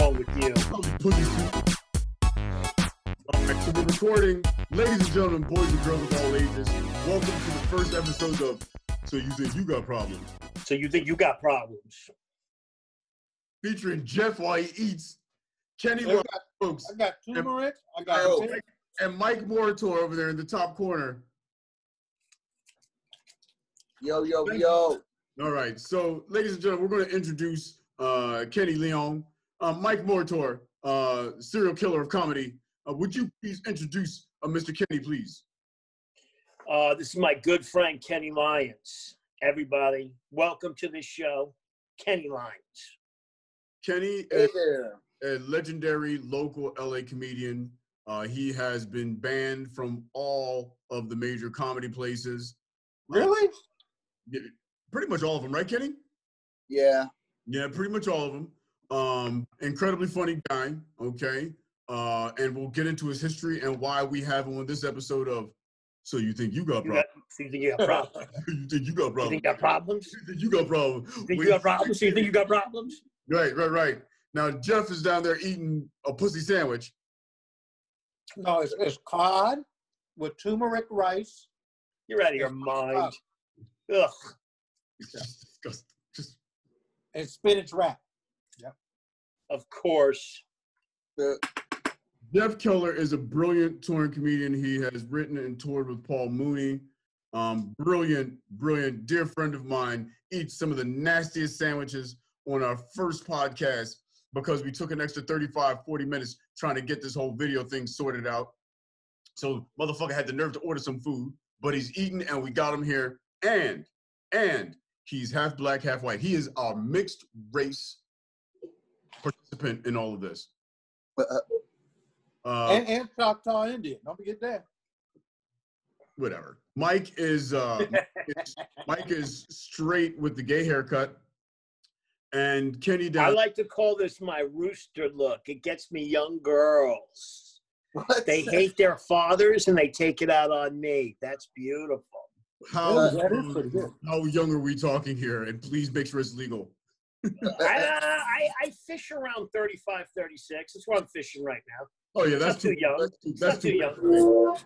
wrong with you? All right, so we're recording. Ladies and gentlemen, boys and girls of all ages, welcome to the first episode of So You Think You Got Problems, So you think you got problems? featuring Jeff while he eats, Kenny I Rock, got, folks, I got turmeric. I got Oh. and Mike Moritor over there in the top corner. Yo, yo, yo. All right, so ladies and gentlemen, we're going to introduce uh, Kenny Leon, uh, Mike Moritor, uh, serial killer of comedy. Uh, would you please introduce uh, Mr. Kenny, please? Uh, this is my good friend Kenny Lyons. Everybody, welcome to the show, Kenny Lyons. Kenny Hey is there. a legendary local LA comedian. Uh, he has been banned from all of the major comedy places. Really? yeah, pretty much all of them, right, Kenny? Yeah. Yeah, pretty much all of them. Um, incredibly funny guy. Okay, uh, and we'll get into his history and why we have him on this episode of. So you think you got problems? so you think you got problems? you think you got You problems? think you got problems? You think you got problems? You think you got problems? So you think you got problems? Right, right, right. Now Jeff is down there eating a pussy sandwich. No, it's, it's cod with turmeric rice. You're out of your mind. Ugh. It's just disgusting. Just and spinach wrap. Of course. The, Jeff Keller is a brilliant touring comedian. He has written and toured with Paul Mooney. Um, brilliant, brilliant, dear friend of mine. Eats some of the nastiest sandwiches on our first podcast because we took an extra 35, 40 minutes trying to get this whole video thing sorted out. So motherfucker had the nerve to order some food, but he's eating and we got him here. And, and he's half black, half white. He is our mixed race participant in all of this. uh, Uh, and, and Choctaw Indian. Don't forget that. whatever. Mike is uh, is- Mike is straight with the gay haircut, and Kenny I like to call this my rooster look. It gets me young girls. what? They hate their fathers and they take it out on me. That's beautiful. how Yeah, that is how young are we talking here? And please make sure it's legal. I, I, I fish around 35, 36. That's where I'm fishing right now. Oh yeah, that's not too young. That's too, that's too too young.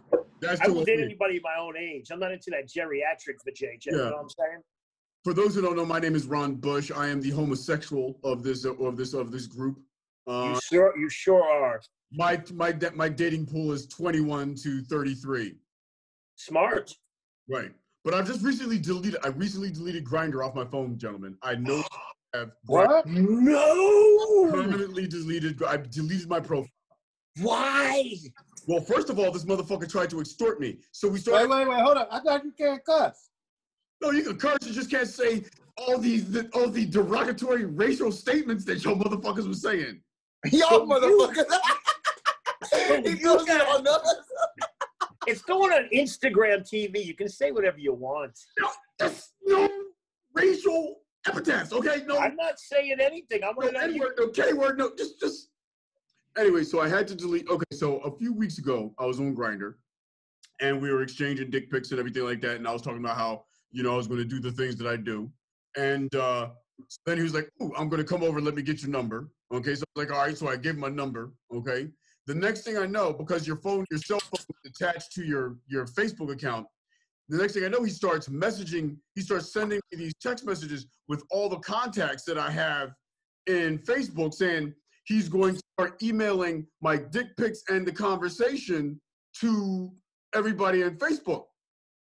That's I too won't date anybody my own age. I'm not into that geriatric vajayjay. You Yeah. know what I'm saying? For those who don't know, my name is Ron Bush. I am the homosexual of this of this of this group. Uh, You sure, you sure are my my my dating pool is 21 to 33. smart. Right. But I've just recently deleted. I recently deleted Grindr off my phone, gentlemen. I know have What? No. permanently deleted. I deleted my profile. Why? Well, first of all, this motherfucker tried to extort me. So we Wait, started. wait, wait. wait. Hold up. I thought you can't cuss. No, you can curse. You just can't say all these the, all the derogatory racial statements that your motherfuckers were saying. Yo, motherfucker. he you goes on us. It's going on Instagram TV. You can say whatever you want. No racial Okay, no, I'm not saying anything. I'm no gonna N word, no K word, no. Just, just. Anyway, so I had to delete. Okay, so a few weeks ago, I was on Grindr, and we were exchanging dick pics and everything like that. And I was talking about how you know I was going to do the things that I do, and uh, so then he was like, "Ooh, I'm going to come over. Let me get your number." Okay, so I was like, "All right." So I gave him my number. Okay. The next thing I know, because your phone, your cell phone is attached to your your Facebook account, the next thing I know, he starts messaging. He starts sending me these text messages with all the contacts that I have in Facebook, saying he's going to start emailing my dick pics and the conversation to everybody in Facebook.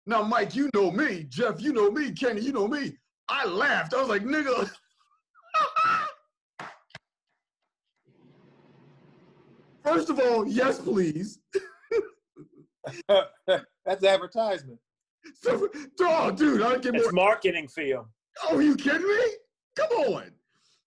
Now, Mike, you know me. Jeff, you know me. Kenny, you know me. I laughed. I was like, nigga. First of all, yes, please. That's advertisement. So, oh, dude, I get more. It's marketing for you. Oh, are you kidding me? Come on.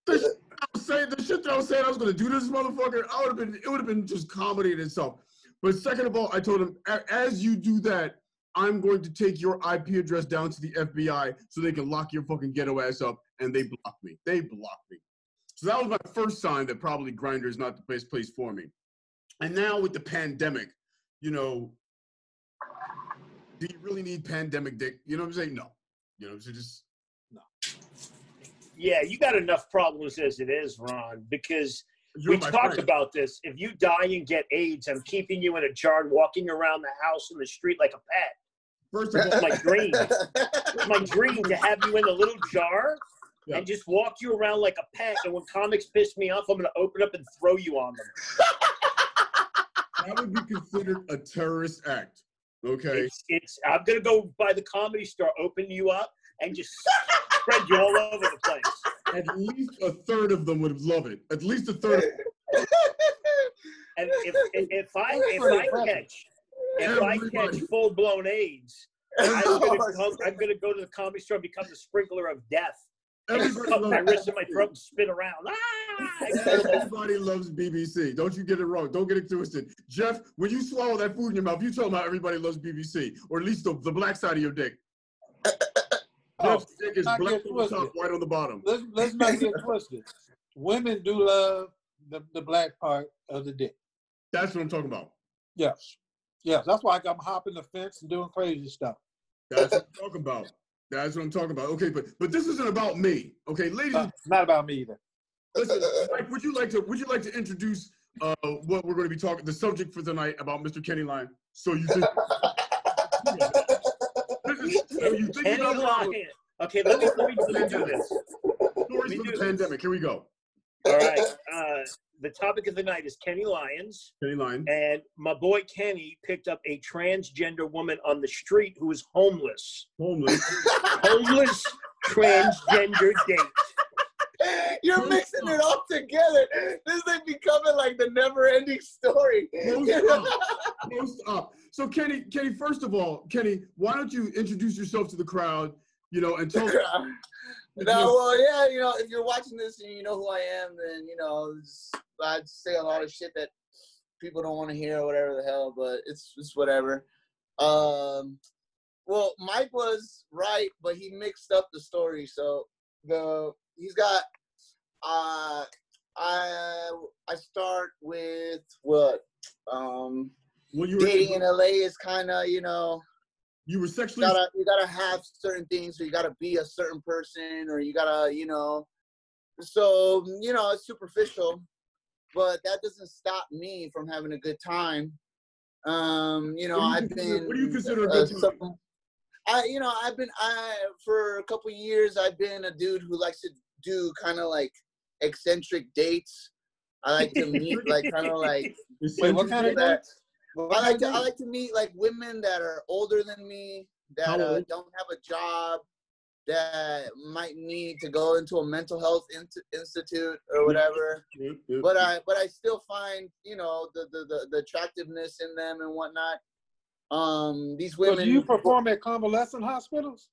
The shit I was saying, the shit that I was saying I was do to this motherfucker, I would have been, it would have been just comedy in itself. But second of all, I told him, as you do that, I'm going to take your IP address down to the FBI so they can lock your fucking ghetto ass up. And they blocked me. They blocked me. So that was my first sign that probably Grindr is not the best place for me. And now with the pandemic, you know, do you really need pandemic dick? You know what I'm saying? No. You know, so just no. Yeah, you got enough problems as it is, Ron, because You're we talked friend. about this. If you die and get AIDS, I'm keeping you in a jar and walking around the house and the street like a pet. First of all, It's my dream. It's my dream to have you in a little jar Yeah. and just walk you around like a pet. And when comics piss me off, I'm gonna open up and throw you on them. that would be considered a terrorist act. Okay. It's, it's I'm gonna go by the comedy store, open you up, and just spread you all over the place. At least a third of them would love it. At least a third. Of, And if if, if I if I catch if I catch full blown AIDS, I'm gonna come, I'm gonna go to the comedy store and become the sprinkler of death. Everybody, Cut my loves, wrist and my throat and spin around. Ah! everybody loves BBC. Don't you get it wrong. Don't get it twisted. Jeff, when you swallow that food in your mouth, you talking about everybody loves BBC, or at least the, the black side of your dick. Oh, Jeff's dick is black on the top, white on the bottom. let's let's not get twisted. Women do love the, the black part of the dick. That's what I'm talking about. Yes. Yes. That's why I'm hopping the fence and doing crazy stuff. That's what I'm talking about. That's what I'm talking about. Okay, but but this isn't about me. Okay, ladies Uh, It's not about me either. Listen, Mike, would you like to would you like to introduce uh, what we're going to be talking the subject for tonight about Mr. Kenny Lyon? So you think this is, so you think Kenny about Lyon. Okay, let me let me, let me do this. stories me from do the this. pandemic. Here we go. All right. Uh, the topic of the night is Kenny Lyons, Kenny Lyon. and my boy Kenny picked up a transgender woman on the street who was homeless. Homeless. Homeless transgender date. You're mixing it all together. This is like becoming like the never-ending story. Post up. Post up. So Kenny, Kenny, first of all, Kenny, why don't you introduce yourself to the crowd, you know, and tell no, well, yeah, you know, if you're watching this and you know who I am, then you know I'd say a lot of shit that people don't want to hear or whatever the hell, but it's it's whatever. Um, well, Mike was right, but he mixed up the story. So the he's got uh I I start with what um when you were dating in LA is kind of you know you were you sexually gotta you gotta have certain things, so you gotta be a certain person, or you gotta you know. So you know it's superficial, but that doesn't stop me from having a good time. Um, you know you I've been. what do you consider a uh, good time? some- I you know I've been I for a couple years I've been a dude who likes to do kind of like eccentric dates. I like to meet like kind of like Wait, what kind of that- dates? What I like to I like to meet like women that are older than me that uh, don't have a job that might need to go into a mental health in- institute or whatever. But I but I still find you know the the, the, the attractiveness in them and whatnot. Um, these So women. do you perform at convalescent hospitals?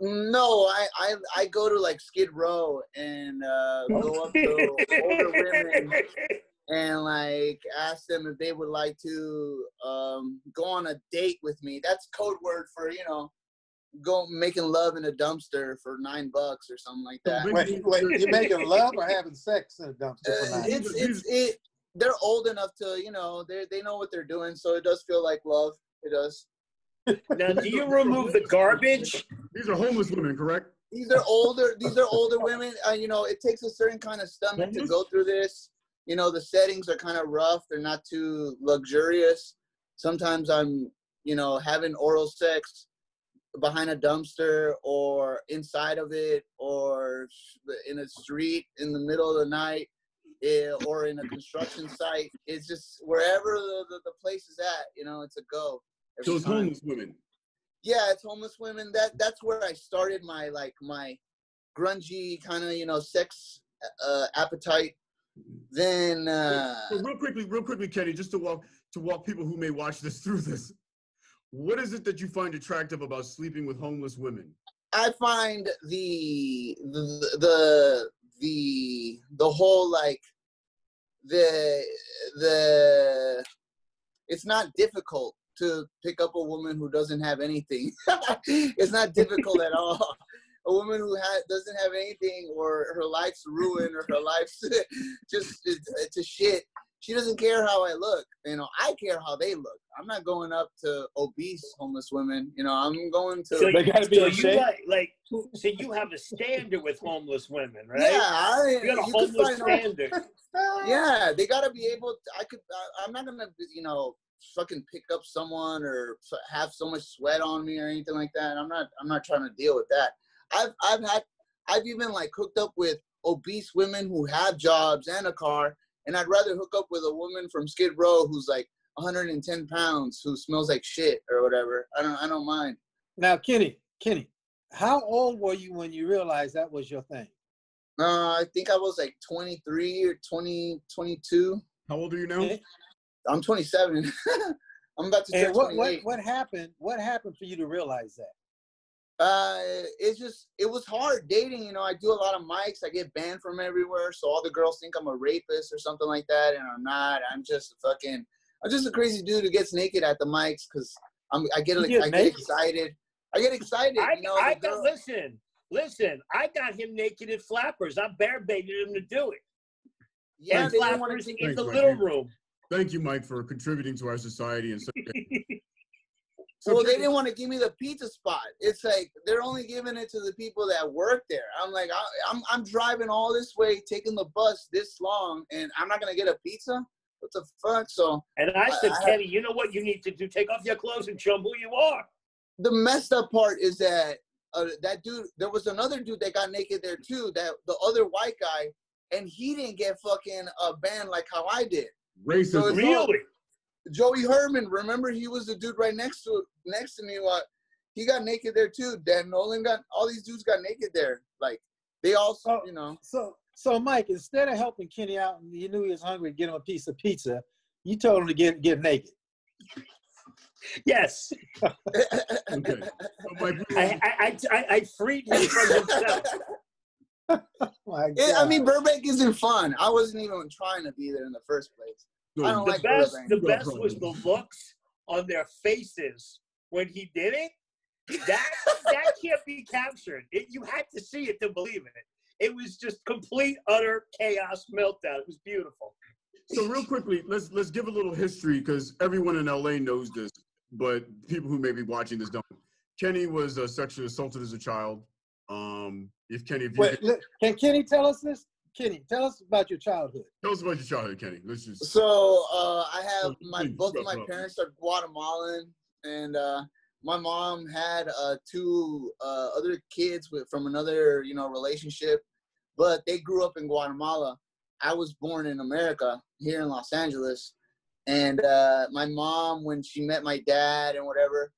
No, I, I I go to like Skid Row and uh, go up to older women and like ask them if they would like to um, go on a date with me. That's code word for you know, go making love in a dumpster for nine bucks or something like that. Wait, Wait, wait, you making love or having sex in a dumpster for Uh, it's it's it. They're old enough to you know they they know what they're doing, so it does feel like love. It does. Now, do you remove the garbage? These are homeless women, correct? These are older. These are older women. Uh, you know, it takes a certain kind of stomach to go through this. You know, the settings are kind of rough. They're not too luxurious. Sometimes I'm, you know, having oral sex behind a dumpster or inside of it or in a street in the middle of the night eh, or in a construction site. It's just wherever the, the, the place is at, you know, it's a go. every Those time homeless women. yeah it's homeless women that that's where i started my like my grungy kind of you know sex uh appetite then uh So real quickly, real quickly, Kenny, just to walk to walk people who may watch this through this. What is it that you find attractive about sleeping with homeless women? i find the the the the, the whole like the the it's not difficult to pick up a woman who doesn't have anything it's not difficult at all a woman who ha- doesn't have anything or her life's ruined or her life's just to shit she doesn't care how I look. You know, I care how they look. I'm not going up to obese homeless women. You know, I'm going to. So, They gotta be so you shape. like, like, so you have a standard with homeless women, right? Yeah, I, You got a you homeless find a- standard. yeah, they gotta be able. To, I could. I, I'm not gonna, you know, fucking pick up someone or have so much sweat on me or anything like that. I'm not. I'm not trying to deal with that. I've I've had. I've even like hooked up with obese women who have jobs and a car, and I'd rather hook up with a woman from Skid Row who's like 110 pounds who smells like shit or whatever. I don't. I don't mind. Now, Kenny, Kenny, how old were you when you realized that was your thing? Uh, I think I was like 23 or 20, 22. How old are you now? I'm 27. I'm about to turn And what, 28. what what happened? What happened for you to realize that? Uh, it's just it was hard dating. You know, I do a lot of mics. I get banned from everywhere, so all the girls think I'm a rapist or something like that, and I'm not. I'm just a fucking. I'm just a crazy dude who gets naked at the mics because I'm. I get like get I get excited. I get excited. I, you know, I got girl- listen, listen. I got him naked at Flappers. I bear baited him to do it. yeah, and they didn't want Flappers in the Mike. little room. Thank you, Mike, for contributing to our society and such. Well, they didn't want to give me the pizza spot. It's like they're only giving it to the people that work there. I'm like, I, I'm I'm driving all this way, taking the bus this long, and I'm not gonna get a pizza. What the fuck? So And I said, I- I- Kenny, you know what you need to do? Take off your clothes and show 'em who you are. the messed up part is that uh, that dude, there was another dude that got naked there too. That the other white guy, and he didn't get fucking uh, banned like how I did. Racism. So it's- Really? Joey Herman, remember he was the dude right next to next to me. What he got naked there too. Dan Nolan got all these dudes got naked there. Like they all, Oh. you know. So so Mike, instead of helping Kenny out and you knew he was hungry, get him a piece of pizza, you told him to get get naked. Yes. Okay. So, Mike, I, I, I, I, I freed him from himself. My It- I mean, Burbank isn't fun. I wasn't even trying to be there in the first place. So I don't The like best, the No best was the problem. looks on their faces when he did it. That that can't be captured. It, you had to see it to believe in it. It was just complete, utter chaos meltdown. It was beautiful. So real quickly, let's let's give a little history because everyone in LA knows this, but people who may be watching this don't. Kenny was uh, sexually assaulted as a child. Um, if Kenny, if Wait, could, can Kenny tell us this? Kenny, tell us about your childhood. tell us about your childhood, Kenny. Let's just. So uh, I have my both of my go. parents are Guatemalan, and uh, my mom had uh, two uh, other kids with from another you know relationship, but they grew up in Guatemala. I was born in America here in Los Angeles, and uh, my mom when she met my dad and whatever,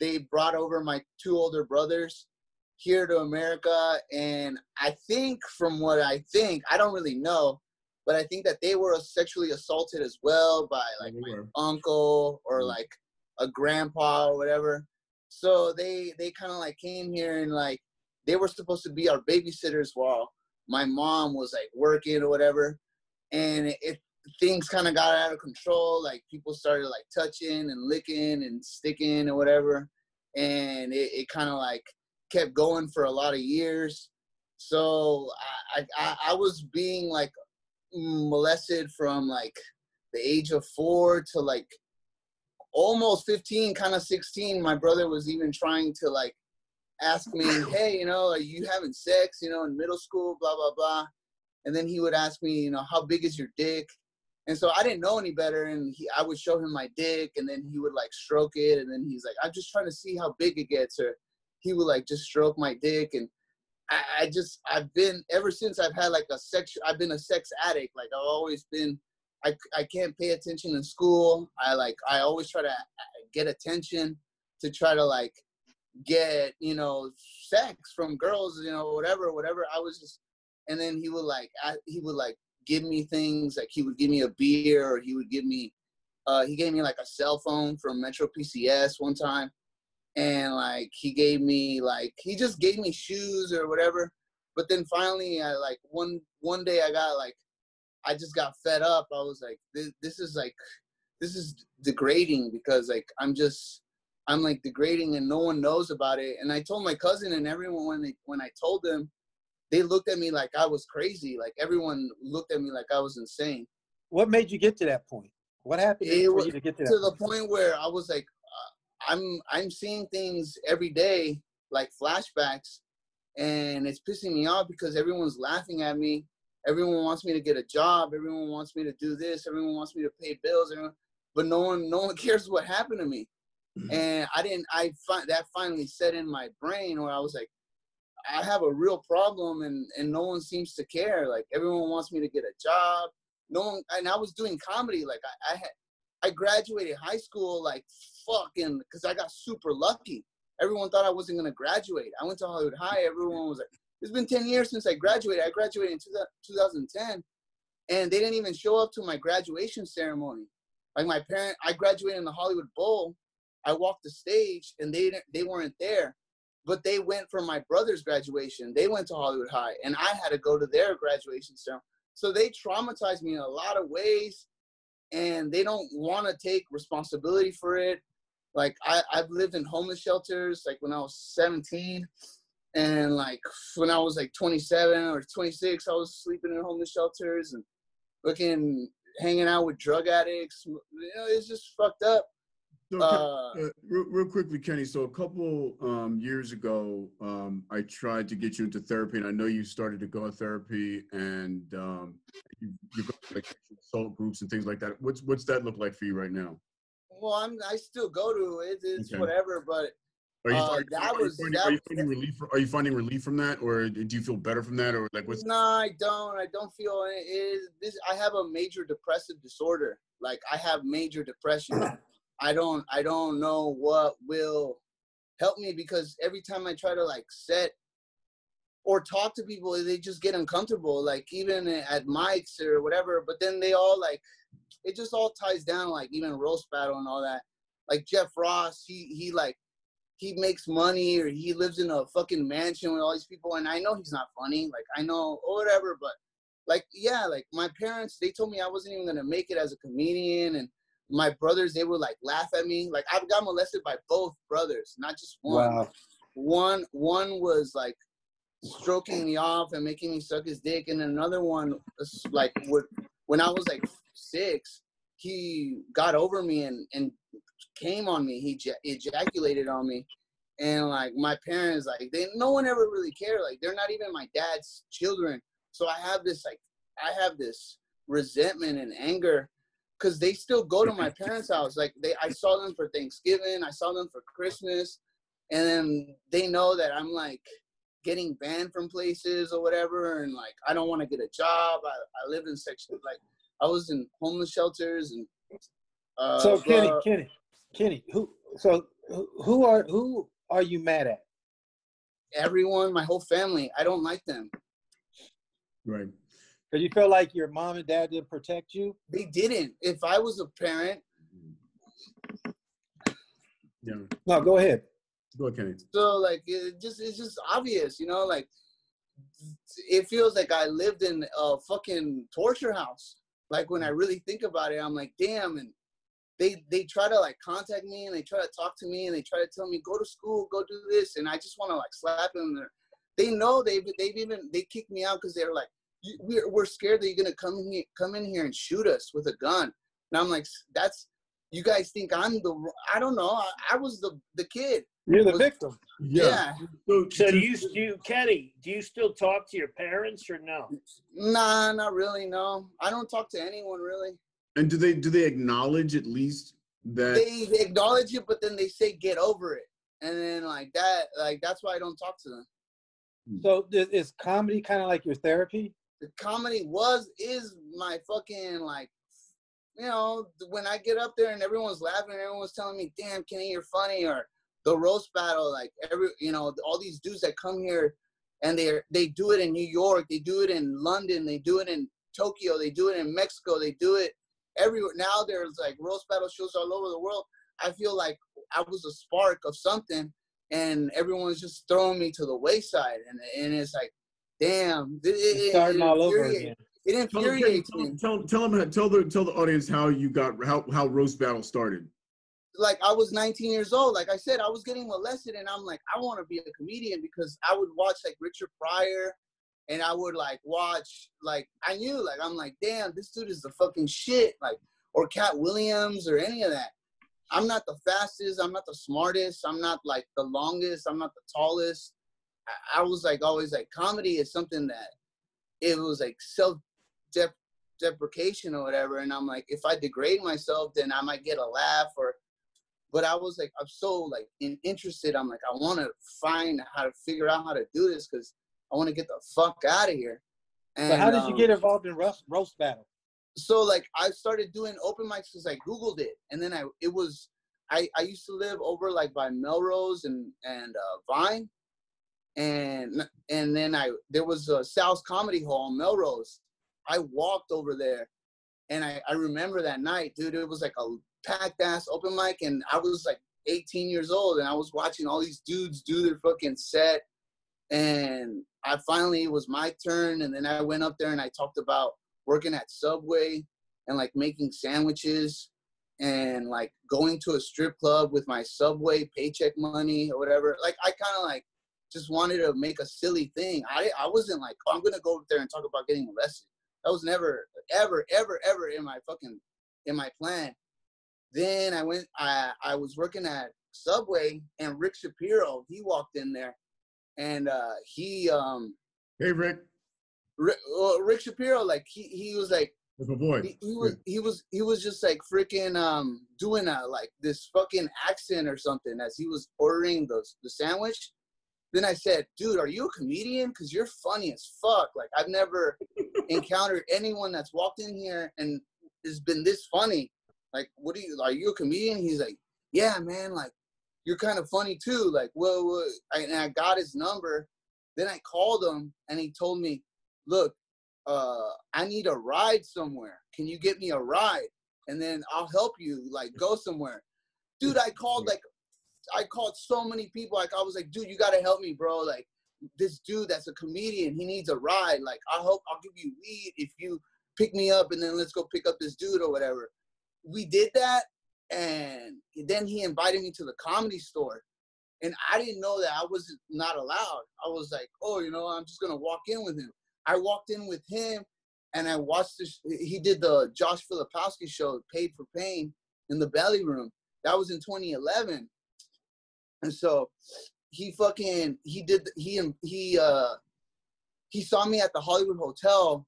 they brought over my two older brothers here to America, and I think from what I think, I don't really know but I think that they were sexually assaulted as well by like my uncle or Mhm. like a grandpa or whatever. So they they kind of like came here and like they were supposed to be our babysitters while my mom was like working or whatever, and it, it things kind of got out of control. Like people started like touching and licking and sticking or whatever, and it, it kind of like kept going for a lot of years. So I, I I was being like molested from like the age of four to like almost 15 kind of 16 my brother was even trying to like ask me hey you know are you having sex you know in middle school? blah blah blah. And then he would ask me you know how big is your dick? And so i didn't know any better and he, i would show him my dick and then he would like stroke it and then he's like i'm just trying to see how big it gets or he would like just stroke my dick and I, I just I've been ever since I've had like a sex I've been a sex addict. Like I've always been I, I can't pay attention in school. I like I always try to uh, get attention to try to like get, you know, sex from girls, you know, whatever, whatever. I was just and then he would like I, he would like give me things like he would give me a beer or he would give me uh he gave me like a cell phone from Metro PCS one time and like he gave me like he just gave me shoes or whatever but then finally i like one one day i got like i just got fed up i was like this, this is like this is degrading because like i'm just i'm like degrading and no one knows about it and i told my cousin and everyone when they when i told them they looked at me like i was crazy like everyone looked at me like i was insane what made you get to that point? What happened It was to get to that? to the point? point where I was like, I'm I'm seeing things every day like flashbacks, and it's pissing me off because everyone's laughing at me. Everyone wants me to get a job. Everyone wants me to do this. Everyone wants me to pay bills. Everyone, but no one no one cares what happened to me. Mm-hmm. And I didn't. I find that finally set in my brain where I was like, I have a real problem, and and no one seems to care. Like everyone wants me to get a job. No one, and I was doing comedy. Like I, I had I graduated high school like fucking because I got super lucky. Everyone thought I wasn't gonna graduate. I went to Hollywood High. Everyone was like, "It's been ten years since I graduated." I graduated in 2010, and they didn't even show up to my graduation ceremony. Like my parent, I graduated in the Hollywood Bowl. I walked the stage, and they didn't, they weren't there. But they went for my brother's graduation. They went to Hollywood High, and I had to go to their graduation ceremony. So they traumatized me in a lot of ways and they don't want to take responsibility for it. Like I, I've lived in homeless shelters like when I was 17 and like when I was like 27 or 26, I was sleeping in homeless shelters and looking, hanging out with drug addicts. You know, it's just fucked up. So, Uh, uh, real, real quickly, Kenny. So a couple um, years ago, um, I tried to get you into therapy, and I know you started to go to therapy, and um, you, you go to like assault groups and things like that. What's what's that look like for you right now? well, I'm, I still go to it. It's Okay. whatever, but Are you, Uh, are, that are you was- finding, that are you finding relief? Are you finding relief from that, or do you feel better from that, or like what's? No, I don't. I don't feel it is this. I have a major depressive disorder. Like I have major depression. I don't. I don't know what will help me because every time I try to like set or talk to people, they just get uncomfortable. Like even at mics or whatever. But then they all like it just all ties down. Like even roast battle and all that. Like Jeff Ross, he he like he makes money or he lives in a fucking mansion with all these people and I know he's not funny. Like I know or whatever, but like yeah, like my parents, they told me I wasn't even gonna make it as a comedian and my brothers, they would like laugh at me. Like I got molested by both brothers, not just one. Wow. One one was like stroking me off and making me suck his dick, and another one like would, when I was like six, he got over me and and came on me. He ja- ejaculated on me, and like my parents, like they no one ever really cared. Like they're not even my dad's children. So I have this like I have this resentment and anger because they still go to my parents' house. Like they, I saw them for Thanksgiving, I saw them for Christmas, and then they know that I'm like getting banned from places or whatever, and like I don't want to get a job. I, I live in section like I was in homeless shelters and. Uh, so Kenny, but Kenny, Kenny, who? So who- who are who are you mad at? everyone, my whole family, I don't like them. Right. Because you feel like your mom and dad didn't protect you. They didn't. If I was a parent, Yeah. No, go ahead. Go ahead, Kenny. so like it just it's just obvious, you know, like it feels like I lived in a fucking torture house. Like when I really think about it, I'm like, damn, and they they try to like contact me and they try to talk to me and they try to tell me go to school, go do this, and I just want to like slap them. They know they've they've even they kicked me out because they're like, "You- we're we're scared that you're gonna come in here come in here and shoot us with a gun. And I'm like, that's you guys think I'm the I don't know I, I was the the kid. You're the Was- victim. Yeah. So, So do you, do you, Kenny, do you still talk to your parents or no? Nah, not really. No, I don't talk to anyone really. and do they do they acknowledge at least that? They, they acknowledge it, but then they say get over it, and then like that, like that's why I don't talk to them. Hmm. So is, is comedy kind of like your therapy? The comedy was is my fucking like, you know, when I get up there and everyone's laughing, everyone's telling me, "Damn, Kenny, you're funny," or the roast battle, like every you know, all these dudes that come here and they they do it in New York, they do it in London, they do it in Tokyo, they do it in Mexico, they do it everywhere. Now there's like roast battle shows all over the world. I feel like I was a spark of something, and everyone's just throwing me to the wayside, and and it's like, damn, it, it, It's it, starting all over infuriates- again. It Tell, tell, infuriates tell, me. tell, tell them tell the tell the audience how you got how how roast battle started. like I was 19 years old. Like I said, I was getting molested, and I'm like, I want to be a comedian because I would watch like Richard Pryor and I would like watch like I knew like I'm like damn this dude is the fucking shit like or Katt Williams or any of that. I'm not the fastest. I'm not the smartest. I'm not like the longest. I'm not the tallest. I, was like always like comedy is something that it was like self dep- deprecation or whatever. And I'm like, if I degrade myself, then I might get a laugh or. But I was like, I'm so like in, interested. I'm like, I want to find how to figure out how to do this because I want to get the fuck out of here. And, so how did you um, get involved in roast, roast battle? so like I started doing open mics because I googled it, and then I it was I I used to live over like by Melrose and and uh, Vine, and and then I there was a South Comedy Hall in Melrose. I walked over there, and I I remember that night, dude. It was like a packed ass open mic, and I was like 18 years old, and I was watching all these dudes do their fucking set, and I finally it was my turn, and then I went up there and I talked about working at Subway and like making sandwiches and like going to a strip club with my Subway paycheck money or whatever. Like I kind of like just wanted to make a silly thing. I I wasn't like oh, I'm gonna go there and talk about getting arrested. That was never ever ever ever in my fucking in my plan. Then I went. I I was working at Subway and Rick Shapiro. He walked in there, and uh, he um. Hey Rick. Rick, uh, Rick Shapiro, like he he was like that's my boy. He, he was he was he was just like freaking um doing a like this fucking accent or something as he was ordering the the sandwich. Then I said, "Dude, are you a comedian? Cause you're funny as fuck. Like I've never encountered anyone that's walked in here and has been this funny. Like, what do you? Are you a comedian?" He's like, "Yeah, man. Like, you're kind of funny too. Like, well, well I, and I got his number. Then I called him and he told me, look, uh, I need a ride somewhere. Can you get me a ride? And then I'll help you like go somewhere. Dude, I called like I called so many people. Like I was like, dude, you gotta help me, bro. Like this dude that's a comedian, he needs a ride. Like I hope I'll give you weed if you pick me up and then let's go pick up this dude or whatever. We did that and then he invited me to the comedy store. And I didn't know that I was not allowed. I was like, oh, you know, I'm just gonna walk in with him. I walked in with him and I watched this. He did the Josh Filipowski show, Paid for Pain, in the belly room. That was in 2011. And so he fucking he did he and he uh he saw me at the Hollywood Hotel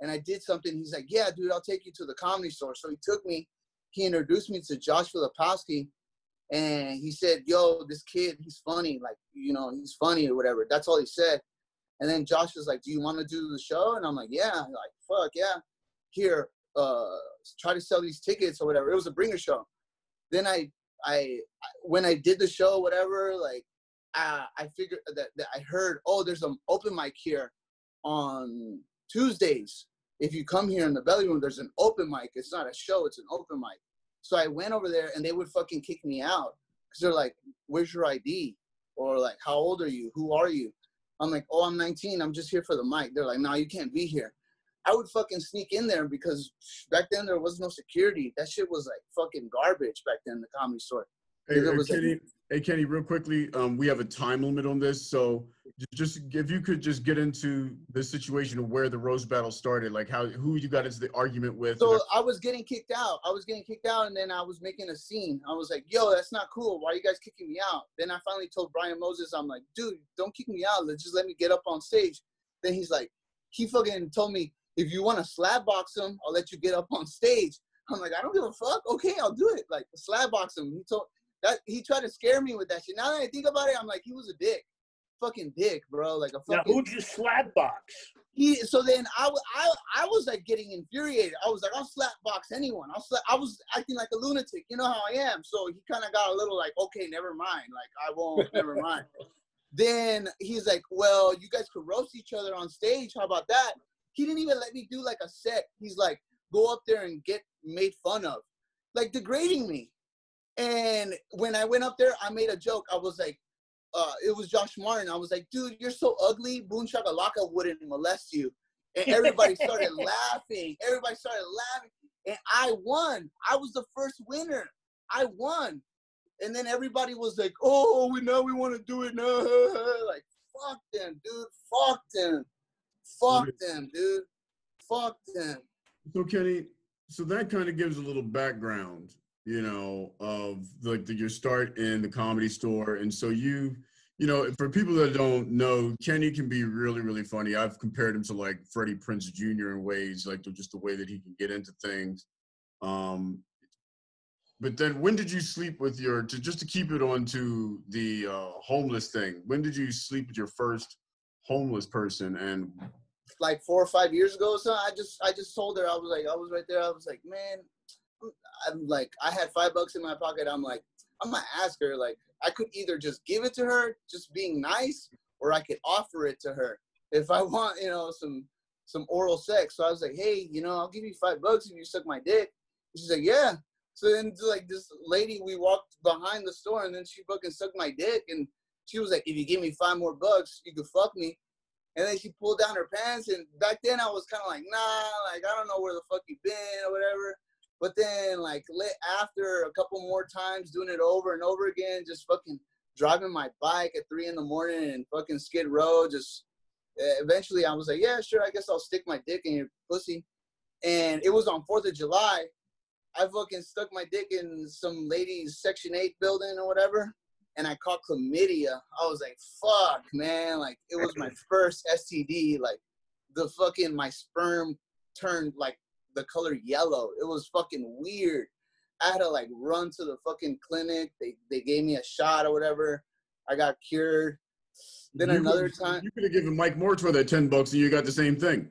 and I did something. He's like, Yeah, dude, I'll take you to the comedy store. So he took me, he introduced me to Josh Filipowski and he said, Yo, this kid, he's funny, like, you know, he's funny or whatever. That's all he said. And then Josh was like, "Do you want to do the show?" And I'm like, "Yeah." Like, fuck yeah. Here, uh, try to sell these tickets or whatever. It was a bringer show. Then I, I, when I did the show, whatever, like, I, I figured that, that I heard, oh, there's an open mic here on Tuesdays. If you come here in the belly room, there's an open mic. It's not a show; it's an open mic. So I went over there, and they would fucking kick me out because they're like, "Where's your ID?" Or like, "How old are you? Who are you?" I'm like, oh, I'm 19. I'm just here for the mic. They're like, no, you can't be here. I would fucking sneak in there because back then there was no security. That shit was like fucking garbage back then, the comedy store. Hey, hey, Kenny, like, hey, Kenny, real quickly, um, we have a time limit on this. So just if you could just get into the situation of where the roast battle started, like how who you got into the argument with. So I was getting kicked out. I was getting kicked out, and then I was making a scene. I was like, "Yo, that's not cool. Why are you guys kicking me out?" Then I finally told Brian Moses, "I'm like, dude, don't kick me out. Let's just let me get up on stage." Then he's like, he fucking told me, "If you want to slap box him, I'll let you get up on stage." I'm like, I don't give a fuck. Okay, I'll do it. Like slap box him. He told that he tried to scare me with that shit. Now that I think about it, I'm like, he was a dick fucking dick, bro. Like a fucking. Now, who'd you slap box? He. So then I, I, I was like getting infuriated. I was like, I'll slap box anyone. I'll slap. I was acting like a lunatic. You know how I am. So he kind of got a little like, okay, never mind. Like I won't. never mind. Then he's like, well, you guys could roast each other on stage. How about that? He didn't even let me do like a set. He's like, go up there and get made fun of, like degrading me. And when I went up there, I made a joke. I was like, uh, it was Josh Martin. I was like, dude, you're so ugly. Boom Shakalaka wouldn't molest you. And everybody started laughing. Everybody started laughing. And I won. I was the first winner. I won. And then everybody was like, oh, we know we want to do it now. Like, fuck them, dude. Fuck them. Fuck them, dude. Fuck them. So Kenny, so that kind of gives a little background, you know, of like the, your start in the comedy store, and so you, you know, for people that don't know, Kenny can be really, really funny. I've compared him to like Freddie Prinze Jr. in ways, like just the way that he can get into things. Um, but then, when did you sleep with your? To just to keep it on to the uh, homeless thing. When did you sleep with your first homeless person, and Like four or five years ago, so I just I just told her I was like I was right there. I was like, man, I'm like I had five bucks in my pocket. I'm like I'm gonna ask her like I could either just give it to her, just being nice, or I could offer it to her if I want, you know, some some oral sex. So I was like, hey, you know, I'll give you five bucks if you suck my dick. She's like, yeah. So then like this lady, we walked behind the store and then she fucking sucked my dick and she was like, if you give me five more bucks, you could fuck me. And then she pulled down her pants and back then I was kind of like, nah, like I don't know where the fuck you been or whatever. But then like after a couple more times doing it over and over again, just fucking driving my bike at three in the morning and fucking skid row, just uh, eventually I was like, yeah, sure, I guess I'll stick my dick in your pussy. And it was on Fourth of July. I fucking stuck my dick in some lady's Section Eight building or whatever, and I caught chlamydia. I was like, fuck, man, like it was my first STD. Like the fucking my sperm turned like the color yellow. It was fucking weird. I had to like run to the fucking clinic. They they gave me a shot or whatever. I got cured. Then You another could've- time, You could have given Mike Mortor that 10 bucks and you got the same thing.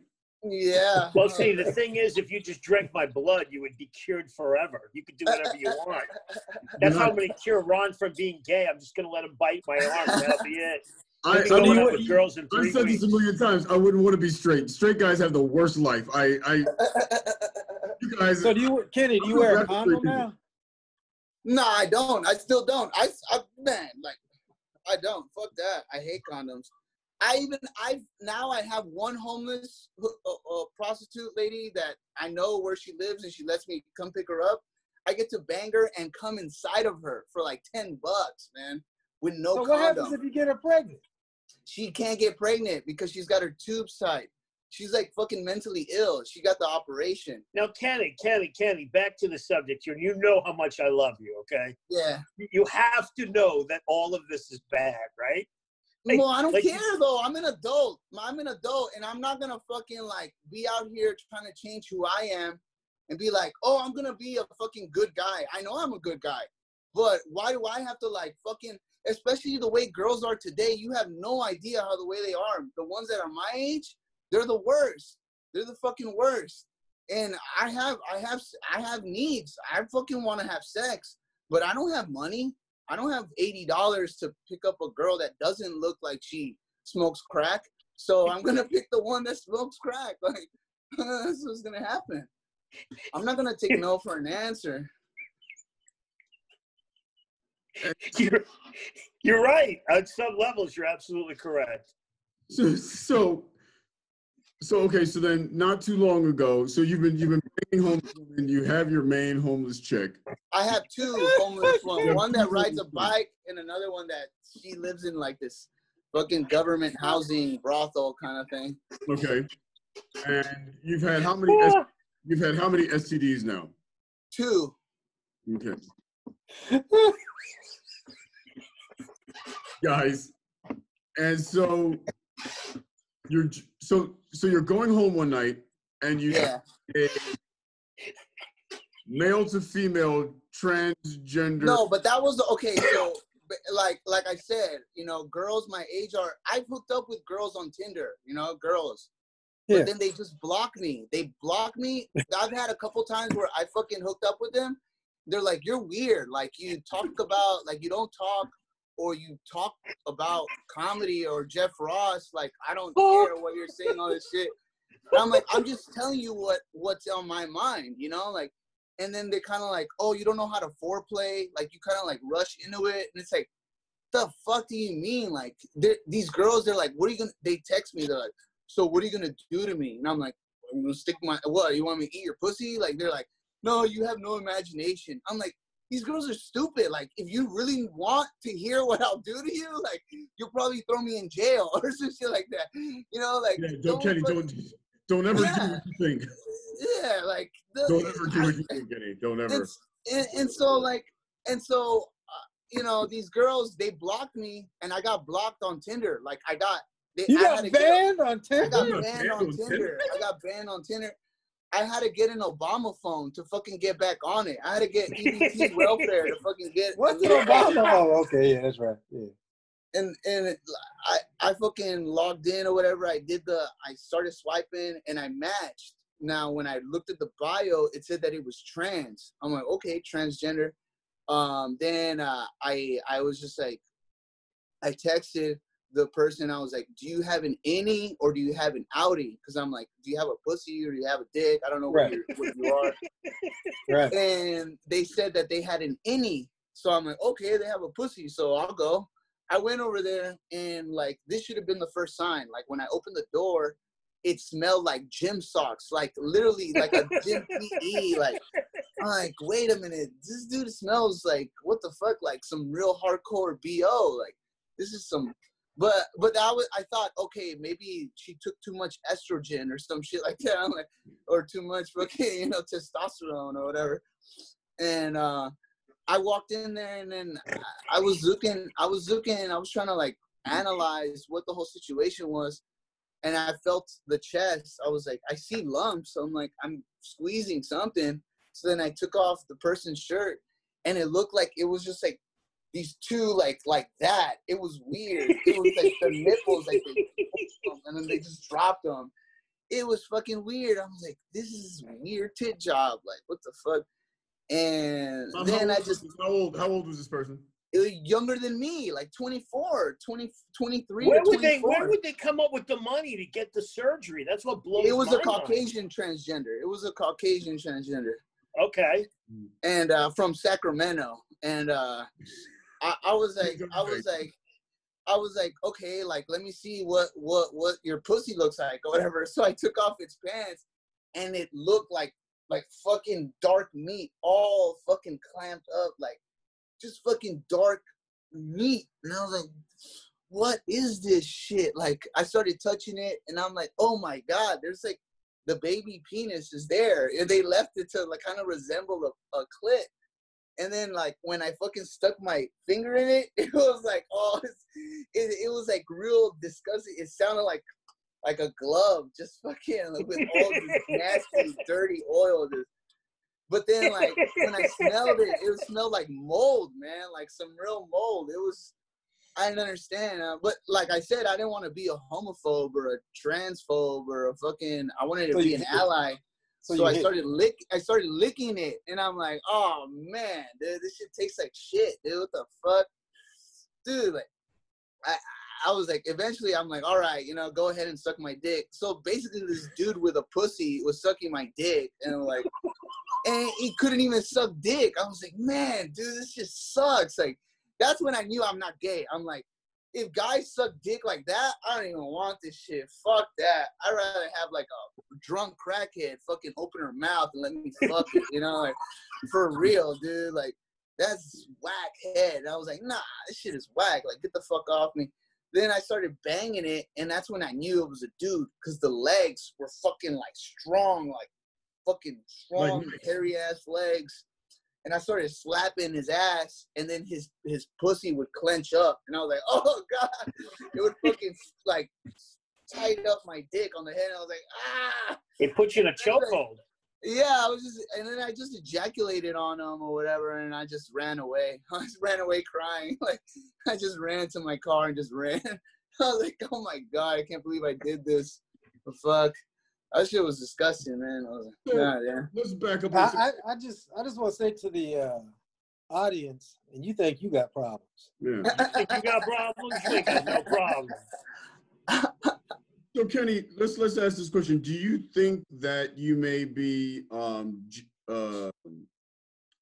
Yeah. Well, see, the thing is, if you just drank my blood, you would be cured forever. You could do whatever you want. That's how I'm going to cure Ron from being gay. I'm just going to let him bite my arm. That'll be it. I, He'll So be do going you- out with girls in I've said weeks. this a million times. I wouldn't want to be straight. Straight guys have the worst life. I, I, you guys. So do you, Kenny? Do you wear a condom now? No, I don't. I still don't. I, I man, like, I don't. Fuck that. I hate condoms. I even I've now I have one homeless uh, uh, prostitute lady that I know where she lives and she lets me come pick her up. I get to bang her and come inside of her for like ten bucks, man, with no so what happens condom. if you get her pregnant? She can't get pregnant because she's got her tubes tied. She's like fucking mentally ill. She got the operation. Now, Kenny, Kenny, Kenny, back to the subject here. You know how much I love you, okay? Yeah. You have to know that all of this is bad, right? Like- well, I don't like- care though. I'm an adult. I'm an adult, and I'm not gonna fucking like be out here trying to change who I am and be like, oh, I'm gonna be a fucking good guy. I know I'm a good guy, but why do I have to like fucking? Especially the way girls are today, you have no idea how the way they are. The ones that are my age, they're the worst. They're the fucking worst. And I have, I have, I have needs. I fucking want to have sex, but I don't have money. I don't have eighty dollars to pick up a girl that doesn't look like she smokes crack. So I'm gonna pick the one that smokes crack. Like that's what's gonna happen. I'm not gonna take no for an answer. You're, you're right. On some levels, you're absolutely correct. So, so, so okay. So then, not too long ago, so you've been you've been banging homeless women. You have your main homeless chick. I have two homeless ones. One that rides a bike and another one that she lives in like this fucking government housing brothel kind of thing. Okay. And you've had how many? S- you've had how many STDs now? Two. Okay. Guys, and so you're j- so so you're going home one night and you Yeah. a male to female transgender. No, but that was the, okay. So, but like like I said, you know, girls my age are. I've hooked up with girls on Tinder. You know, girls. Yeah. But then they just block me. They block me. I've had a couple times where I fucking hooked up with them. They're like, "You're weird. Like you talk about like you don't talk." Or you talk about comedy or Jeff Ross, like I don't oh. care what you're saying, all this shit. And I'm like, I'm just telling you what what's on my mind, you know, like and then they're kind of like, oh, you don't know how to foreplay, like you kind of like rush into it, and it's like, the fuck do you mean? Like these girls, they're like, what are you gonna? They text me, they're like, so what are you gonna do to me? And I'm like, I'm gonna stick my what? You want me to eat your pussy? Like they're like, no, you have no imagination. I'm like, these girls are stupid. Like, if you really want to hear what I'll do to you, like, you'll probably throw me in jail or some shit like that. You know, like, Yeah, don't, Kenny, don't, don't ever do what you think. yeah, like, the, Don't ever do what you think, Kenny. Don't ever. and, and, and so like and so uh, you know these girls they blocked me and i got blocked on tinder like i got they, You I got had to get- banned on Tinder. got You got banned banned on on tinder Tinder? i got banned on tinder i had to get an obama phone to fucking get back on it i had to get ebt welfare to fucking get What's an Obama? Oh, okay, yeah, that's right. Yeah. and and it, I I fucking logged in or whatever. I did the I started swiping and I matched. Now when I looked at the bio, it said that it was trans. I'm like, okay, transgender. Um, then uh, I I was just like, I texted the person. I was like, do you have an innie or do you have an outie? Because I'm like, do you have a pussy or do you have a dick? I don't know Right. what, you are Right. and they said that they had an innie. So I'm like, okay, they have a pussy, so I'll go. I went over there and like this should have been the first sign. Like when I opened the door, it smelled like gym socks, like literally like a gym PE. Like I'm like, wait a minute, this dude smells like what the fuck? Like some real hardcore BO. Like this is some but but that was I thought, okay, maybe she took too much estrogen or some shit like that. Like, or too much fucking, you know, testosterone or whatever. And uh I walked in there and then I- was looking, I was looking and I was trying to like analyze what the whole situation was. And I felt the chest. I was like, I see lumps. I'm like, I'm squeezing something. So then I took off the person's shirt and it looked like it was just like these two like like that. It was weird. It was like the nipples, like they them, and then they just dropped them. It was fucking weird. I was like, this is weird tit job. Like, what the fuck? And Um, then how, I old, just how old? How old was this person? it was younger than me, like 24, 20, 23 Where or would they where would they come up with the money to get the surgery? That's what blows it was a my mind. Caucasian transgender. It was a Caucasian transgender. Okay. and uh, from Sacramento. And uh, I, I was like, I was like, I was like, okay, like let me see what what what your pussy looks like or whatever. So I took off its pants, and it looked like like fucking dark meat, all fucking clamped up, like just fucking dark meat. And I was like, what is this shit? Like I started touching it, and I'm like, oh my god, there's like the baby penis is there. And they left it to like kind of resemble a, a clit. And then like when I fucking stuck my finger in it, it was like oh, it's, it, it was like real disgusting. It sounded like like a glove, just fucking like, with all this nasty, dirty oil. Just. But then like when I smelled it, it smelled like mold, man, like some real mold. It was I didn't understand. Uh, but like I said, I didn't want to be a homophobe or a transphobe or a fucking. I wanted to So be an ally. So So, I hit- started lick. I started licking it, and I'm like, oh man, dude, this shit tastes like shit, dude. What the fuck, dude? Like, I I was like, eventually, I'm like, all right, you know, go ahead and suck my dick. So basically, this dude with a pussy was sucking my dick, and I'm like, and he couldn't even suck dick. I was like, man, dude, this just sucks. Like, that's when I knew I'm not gay. I'm like, if guys suck dick like that, I don't even want this shit. Fuck that. I'd rather have like a drunk crackhead fucking open her mouth and let me fuck it, you know, like for real, dude. Like that's whack head. And I was like, nah, this shit is whack. Like get the fuck off me. Then I started banging it, and that's when I knew it was a dude, because the legs were fucking like strong, like fucking strong, Like- hairy ass legs. And I started slapping his ass, and then his his pussy would clench up, and I was like, "Oh God!" It would fucking like tight up my dick on the head. And I was like, "Ah!" It puts you in a chokehold. Yeah, I was just, and then I just ejaculated on him or whatever, and I just ran away. I just ran away crying. Like I just ran to my car and just ran. I was like, "Oh my God, I can't believe I did this." Fuck, that shit was disgusting, man. I was like, God, yeah. Let's back up. I, a second. I, I just I just want to say to the uh, audience, and you think you got problems. yeah. Think you got problems? You ain't got no problem. So Kenny, let's let's ask this question. Do you think that you may be um uh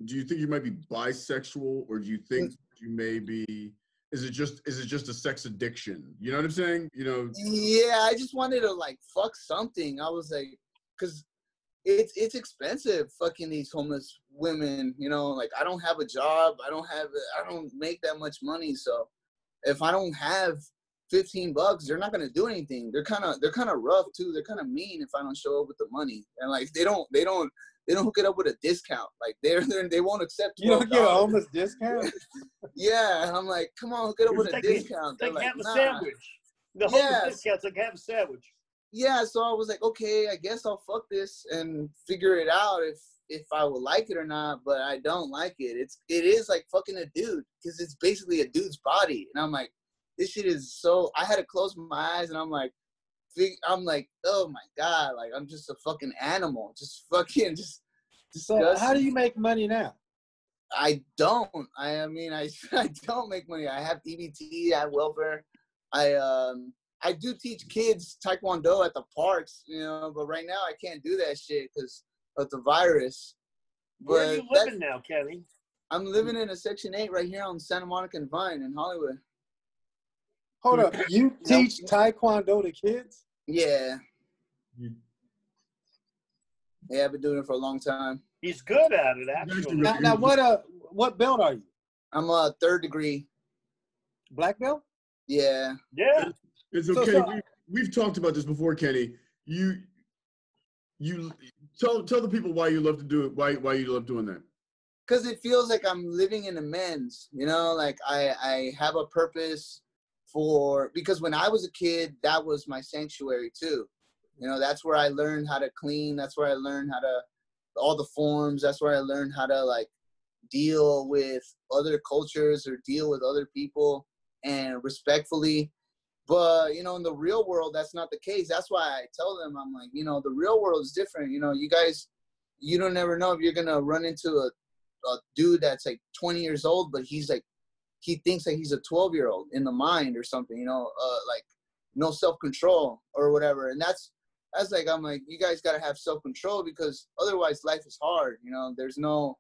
do you think you might be bisexual or do you think you may be is it just is it just a sex addiction? You know what I'm saying? You know, Yeah, I just wanted to like fuck something. I was like, cause it's it's expensive fucking these homeless women you know like i don't have a job i don't have i don't make that much money so if i don't have 15 bucks they're not going to do anything they're kind of they're kind of rough too they're kind of mean if i don't show up with the money and like they don't they don't they don't hook it up with a discount like they're, they're they won't accept You don't get a homeless discount. yeah and i'm like come on hook it up It's with a discount It's They're like, like, have a nah. sandwich. The whole Yes. discount's like have a sandwich. yeah so i was like okay i guess i'll fuck this and figure it out if if i will like it or not but i don't like it it's it is like fucking a dude because it's basically a dude's body and i'm like this shit is so i had to close my eyes and i'm like fig- i'm like oh my god like i'm just a fucking animal just fucking just So how do you make money now? I don't. I, I mean, I, I don't make money. I have EBT, I have welfare. I um I do teach kids taekwondo at the parks, you know, but right now I can't do that shit because of the virus. Where are you living now, Kenny? I'm living in a Section Eight right here on Santa Monica and Vine in Hollywood. Hold up, you teach taekwondo to kids? Yeah, You- yeah, I've been doing it for a long time. He's good at it, actually actually. Now, now what uh what belt are you? I'm a third degree. Black belt? Yeah, Yeah. And so, So- so- we, we've talked about this before, Kenny. You, you tell tell the people why you love to do it. Why why you love doing that. because it feels like I'm living in amends. You know, like I I have a purpose for because when I was a kid, that was my sanctuary too. You know, that's where I learned how to clean. That's where I learned how to all the forms. That's where I learned how to like deal with other cultures or deal with other people and respectfully. But you know, in the real world, that's not the case. That's why I tell them, I'm like, you know, the real world is different. You know, you guys, you don't never know if you're gonna run into a a dude that's like 20 years old, but he's like, he thinks that he's a 12 year old in the mind or something, you know, uh, like no self control or whatever. And that's, that's like, I'm like, you guys got to have self control because otherwise life is hard. You know, there's no,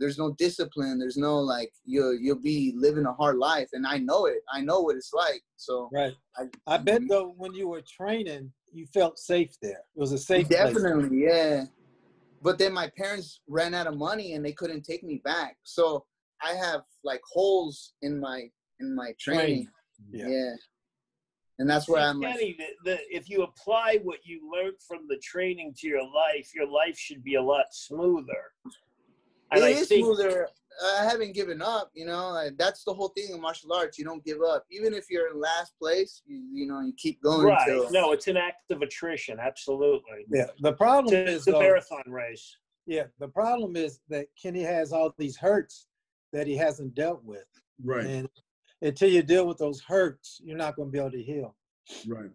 there's no discipline. There's no like, you'll, you'll be living a hard life. And I know it. I know what it's like. So Right. I, I bet though when you were training, you felt safe there. It was a safe place. Definitely, yeah. But then my parents ran out of money and they couldn't take me back. So I have like holes in my in my training. Yeah. Yeah. And that's where See, I'm like, the, the, if you apply what you learned from the training to your life, your life should be a lot smoother. And it I is think smoother. I haven't given up, you know. Like, that's the whole thing in martial arts. You don't give up. Even if you're in last place, you, you know, you keep going right. till No, it's an act of attrition. Absolutely. Yeah. The problem It's is the marathon race. yeah, the problem is that Kenny has all these hurts that he hasn't dealt with. Right. And until you deal with those hurts, you're not going to be able to heal. Right.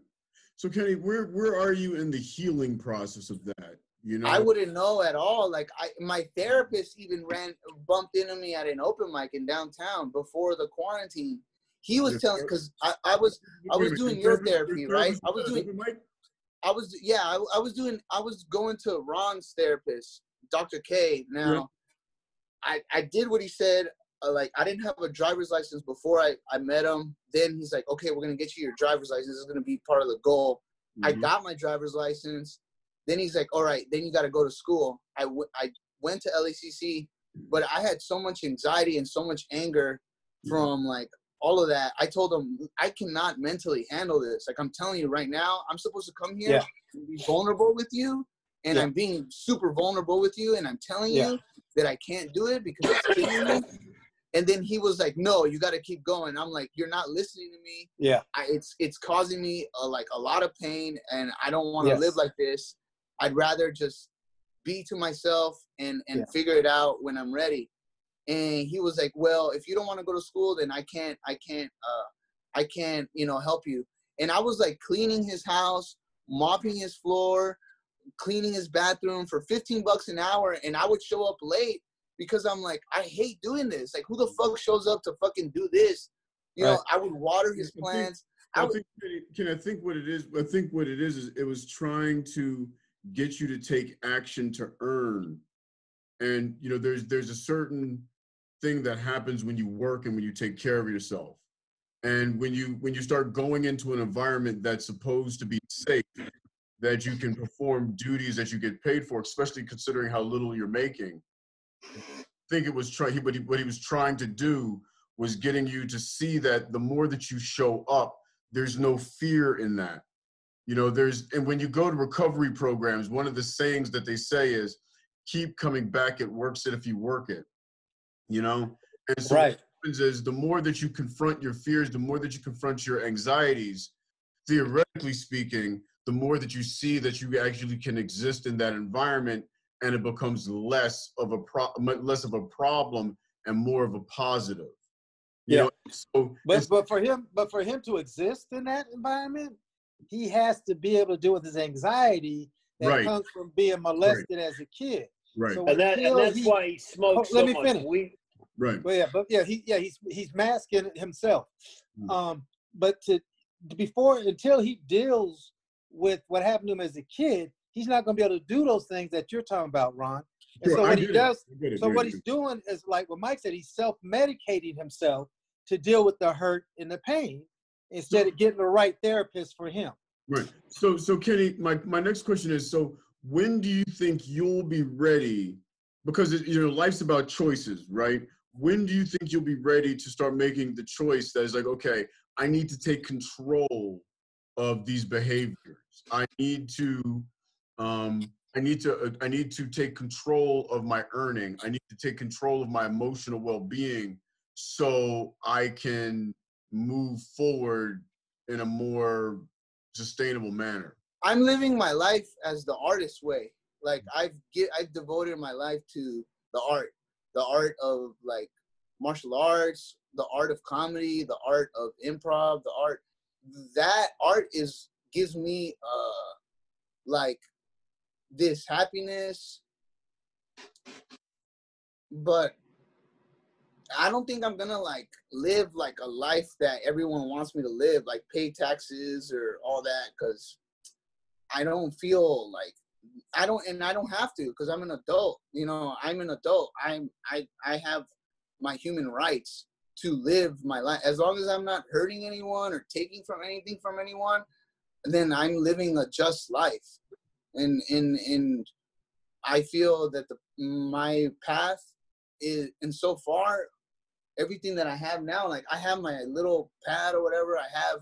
So, Kenny, where where are you in the healing process of that? You know, I wouldn't know at all. Like I, my therapist even ran bumped into me at an open mic in downtown before the quarantine. He was telling because I, I was I was doing your your therapy, right? I was doing? I was yeah I, I was doing I was going to Ron's therapist, Dr. K. Now, Yeah. I I did what he said. Uh, like I didn't have a driver's license before I I met him. Then he's like, okay, we're gonna get you your driver's license. This is gonna be part of the goal. I Mhm. got my driver's license. Then he's like, all right, then you got to go to school. I, w- I went to LACC, but I had so much anxiety and so much anger from like all of that. I told him, I cannot mentally handle this. Like I'm telling you right now, I'm supposed to come here Yeah. and be vulnerable with you. And Yeah. I'm being super vulnerable with you. And I'm telling Yeah. you that I can't do it because it's killing me. And then he was like, no, you got to keep going. I'm like, you're not listening to me. Yeah. I, it's it's causing me a, like a lot of pain, and I don't want to Yes. live like this. I'd rather just be to myself and and Yeah. figure it out when I'm ready. And he was like, "Well, if you don't want to go to school, then I can't I can't uh I can't you know help you." And I was like cleaning his house, mopping his floor, cleaning his bathroom for 15 bucks an hour, and I would show up late because I'm like, I hate doing this. Like, who the fuck shows up to fucking do this? You know, I would water his plants. I I would- think, can I think what it is? I think what it is is it was trying to get you to take action to earn, and you know, there's there's a certain thing that happens when you work and when you take care of yourself, and when you when you start going into an environment that's supposed to be safe, that you can perform duties that you get paid for, especially considering how little you're making. I think it was trying, but he, what he was trying to do was getting you to see that the more that you show up, there's no fear in that. You know, there's, and when you go to recovery programs, one of the sayings that they say is, keep coming back. It works it if you work it, you know? And so Right. what happens is the more that you confront your fears, the more that you confront your anxieties, theoretically speaking, the more that you see that you actually can exist in that environment and it becomes less of a pro- less of a problem and more of a positive. You Yeah. know, so But but for him, but for him to exist in that environment, he has to be able to deal with his anxiety that Right. comes from being molested as a kid. right, So And, that, and that's he- why he smokes Oh, let so me much finish. weed. right, Well, yeah, but yeah, he yeah he's he's masking it himself. Mm. Um, but to before until he deals with what happened to him as a kid, he's not going to be able to do those things that you're talking about, Ron. And Sure, so what he does, it, so what he's doing is like what Mike said, he's self-medicating himself to deal with the hurt and the pain instead of getting the right therapist for him. Right. So, so Kenny, my, my next question is: So, when do you think you'll be ready? Because it, you know, life's about choices, right? When do you think you'll be ready to start making the choice that is like, okay, I need to take control of these behaviors. I need to, um, I need to, uh, I need to take control of my earning. I need to take control of my emotional well-being, so I can move forward in a more sustainable manner. I'm living my life as the artist way. Like I've get I've devoted my life to the art, the art of like martial arts, the art of comedy, the art of improv, the art. That art is gives me uh like this happiness, but I don't think I'm gonna like live like a life that everyone wants me to live, like pay taxes or all that, because I don't feel like I don't, and I don't have to, because I'm an adult. You know, I'm an adult. I'm I I have my human rights to live my life as long as I'm not hurting anyone or taking from anything from anyone. Then I'm living a just life, and and and I feel that the my path is, and so far everything that I have now, like I have my little pad or whatever. I have,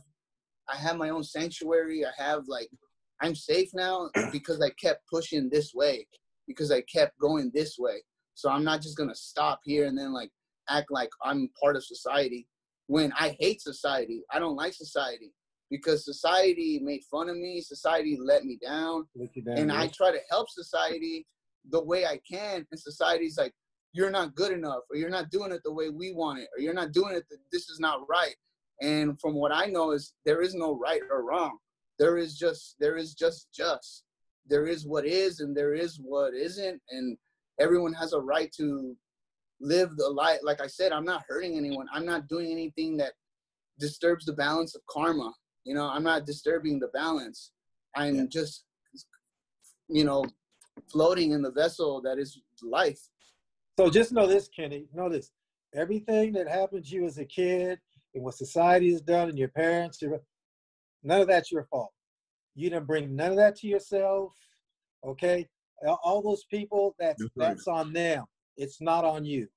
I have my own sanctuary. I have like, I'm safe now because I kept pushing this way, because I kept going this way. So I'm not just gonna stop here and then like act like I'm part of society when I hate society. I don't like society because society made fun of me. Society let me down and I try to help society the way I can, and society's like, you're not good enough, or you're not doing it the way we want it, or you're not doing it. This is not right. And from what I know is there is no right or wrong. There is just there is just just. There is what is, and there is what isn't, and everyone has a right to live the life. Like I said, I'm not hurting anyone. I'm not doing anything that disturbs the balance of karma. You know, I'm not disturbing the balance. I'm Yeah. just, you know, floating in the vessel that is life. So just know this, Kenny. Know this. Everything that happened to you as a kid and what society has done and your parents, your, none of that's your fault. You didn't bring none of that to yourself. Okay? All- All those people, that's That's right. that's on them. It's not on you.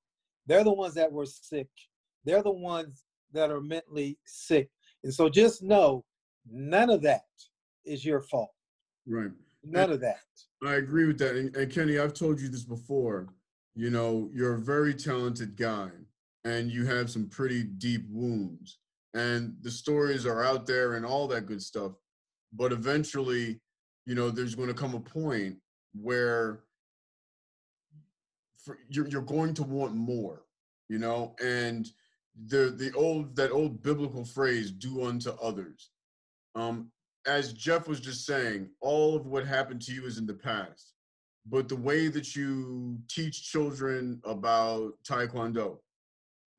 They're the ones that were sick. They're the ones that are mentally sick. And so just know none of that is your fault. Right. None of that. I agree with that. And, and Kenny, I've told you this before. You know, you're a very talented guy and you have some pretty deep wounds. And the stories are out there and all that good stuff. But eventually, you know, there's going to come a point where for, you're, you're going to want more, you know, and the the old that old biblical phrase do unto others. Um as jeff was just saying all of what happened to you is in the past but the way that you teach children about taekwondo